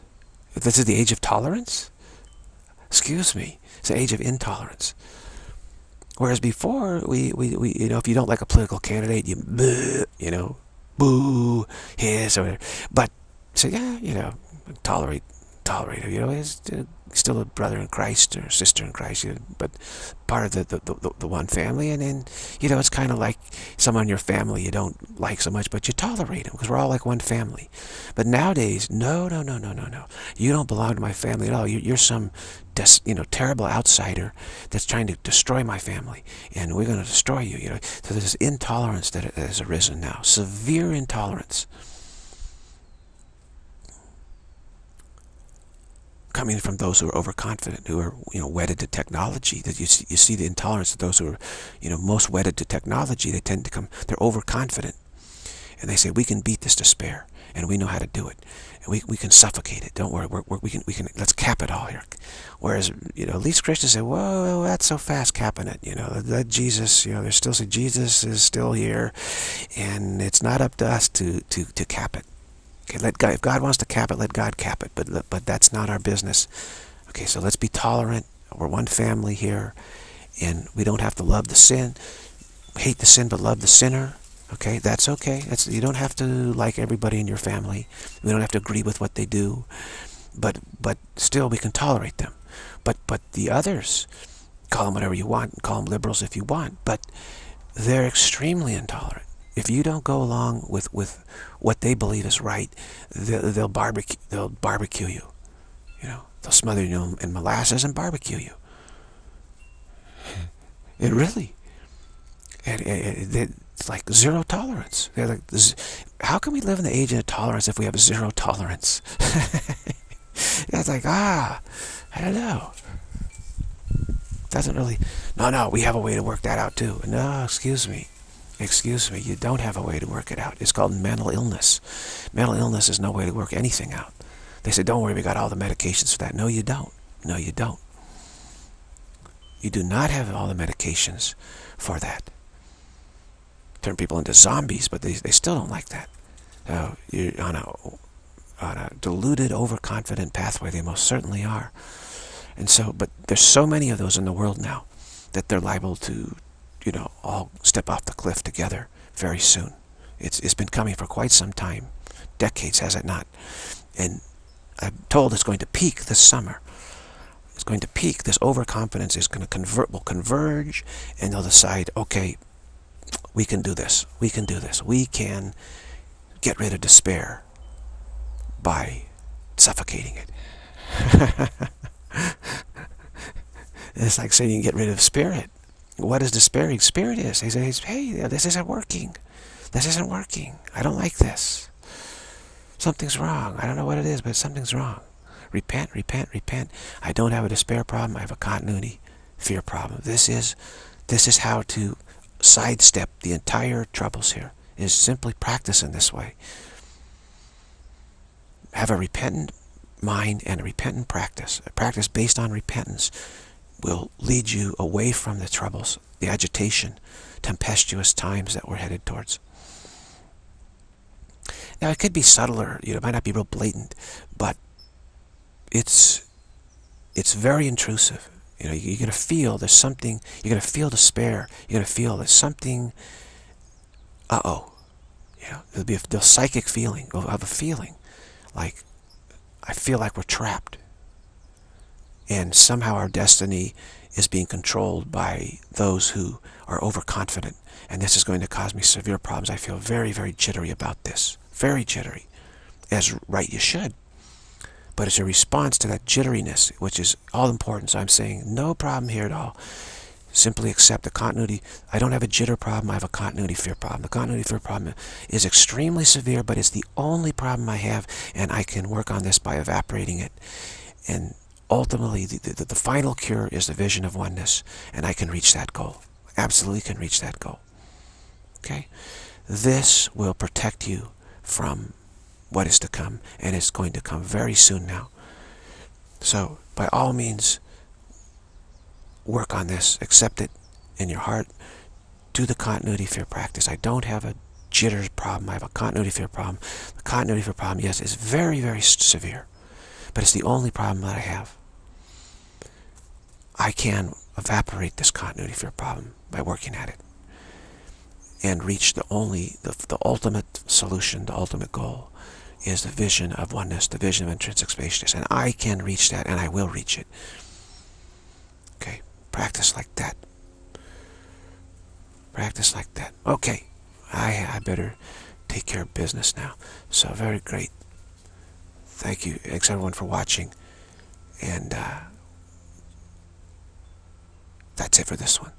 If this is the age of tolerance? Excuse me. It's the age of intolerance. Whereas before, we, we, we you know, if you don't like a political candidate, you, you know, boo, hiss, or whatever. But, so yeah, you know, tolerate, tolerate You know, he's still a brother in Christ or sister in Christ, you know, but part of the, the, the, the one family. And then, you know, it's kind of like someone in your family you don't like so much, but you tolerate them because we're all like one family. But nowadays, no, no, no, no, no, no. You don't belong to my family at all. You're, you're some you know, terrible outsider that's trying to destroy my family, and we're going to destroy you. You know, so there's this intolerance that has arisen now, severe intolerance. Coming from those who are overconfident, who are you know wedded to technology. That you see, you see the intolerance of those who are you know most wedded to technology. They tend to come. They're overconfident, and they say we can beat this despair, and we know how to do it and we, we can suffocate it. Don't worry. We're, we're, we can we can let's cap it all here. Whereas you know, at least Christians say, "Whoa, that's so fast capping it." You know, that Jesus, you know, they're still say Jesus is still here, and it's not up to us to to to cap it. Okay, let God. If God wants to cap it, let God cap it. But but that's not our business. Okay, so let's be tolerant. We're one family here, and we don't have to love the sin, hate the sin, but love the sinner. Okay, that's okay. That's you don't have to like everybody in your family. We don't have to agree with what they do, but but still we can tolerate them. But but the others, call them whatever you want. Call them liberals if you want. But they're extremely intolerant. If you don't go along with with what they believe is right, they'll, they'll barbecue. They'll barbecue you. You know, they'll smother you in molasses and barbecue you. It really. And, and, and it's like zero tolerance. They're like, how can we live in the age of tolerance if we have zero tolerance? it's like, ah, I don't know. Doesn't really, no, no, we have a way to work that out too. No, excuse me. Excuse me, you don't have a way to work it out. It's called mental illness. Mental illness is no way to work anything out. They say, don't worry, we got all the medications for that. No, you don't. No, you don't. You do not have all the medications for that turn people into zombies, but they, they still don't like that. So you're on a, on a deluded, overconfident pathway. They most certainly are. And so, but there's so many of those in the world now that they're liable to, you know, all step off the cliff together very soon. It's, it's been coming for quite some time. Decades, has it not? And I'm told it's going to peak this summer. It's going to peak. This overconfidence is going to convert, will converge, and they'll decide, okay, we can do this. We can do this. We can get rid of despair by suffocating it. it's like saying you can get rid of spirit. What is despairing? Spirit is. He says, hey, this isn't working. This isn't working. I don't like this. Something's wrong. I don't know what it is, but something's wrong. Repent, repent, repent. I don't have a despair problem. I have a continuity fear problem. This is, this is how to sidestep the entire troubles here. Is simply practice in this way. Have a repentant mind and a repentant practice. A practice based on repentance will lead you away from the troubles, the agitation, tempestuous times that we're headed towards. Now, it could be subtler, you know, it might not be real blatant, but it's it's very intrusive. You know, you're going to feel there's something, you're going to feel despair. You're going to feel there's something, uh-oh. You know, there'll be a, the psychic feeling of, of a feeling like, I feel like we're trapped. And somehow our destiny is being controlled by those who are overconfident. And this is going to cause me severe problems. I feel very, very jittery about this. Very jittery. As right you should. But it's a response to that jitteriness, which is all important. So I'm saying no problem here at all. Simply accept the continuity. I don't have a jitter problem. I have a continuity fear problem. The continuity fear problem is extremely severe, but it's the only problem I have, and I can work on this by evaporating it. And ultimately, the, the, the final cure is the vision of oneness, and I can reach that goal. Absolutely can reach that goal. Okay? This will protect you from what is to come, and it's going to come very soon now. So, by all means, work on this. Accept it in your heart. Do the continuity fear practice. I don't have a jitters problem. I have a continuity fear problem. The continuity fear problem, yes, is very, very severe. But it's the only problem that I have. I can evaporate this continuity fear problem by working at it and reach the only, the, the ultimate solution, the ultimate goal is the vision of oneness, the vision of intrinsic spaciousness. And I can reach that, and I will reach it. Okay, practice like that. Practice like that. Okay, I, I better take care of business now. So very great. Thank you. Thanks everyone for watching. And uh, that's it for this one.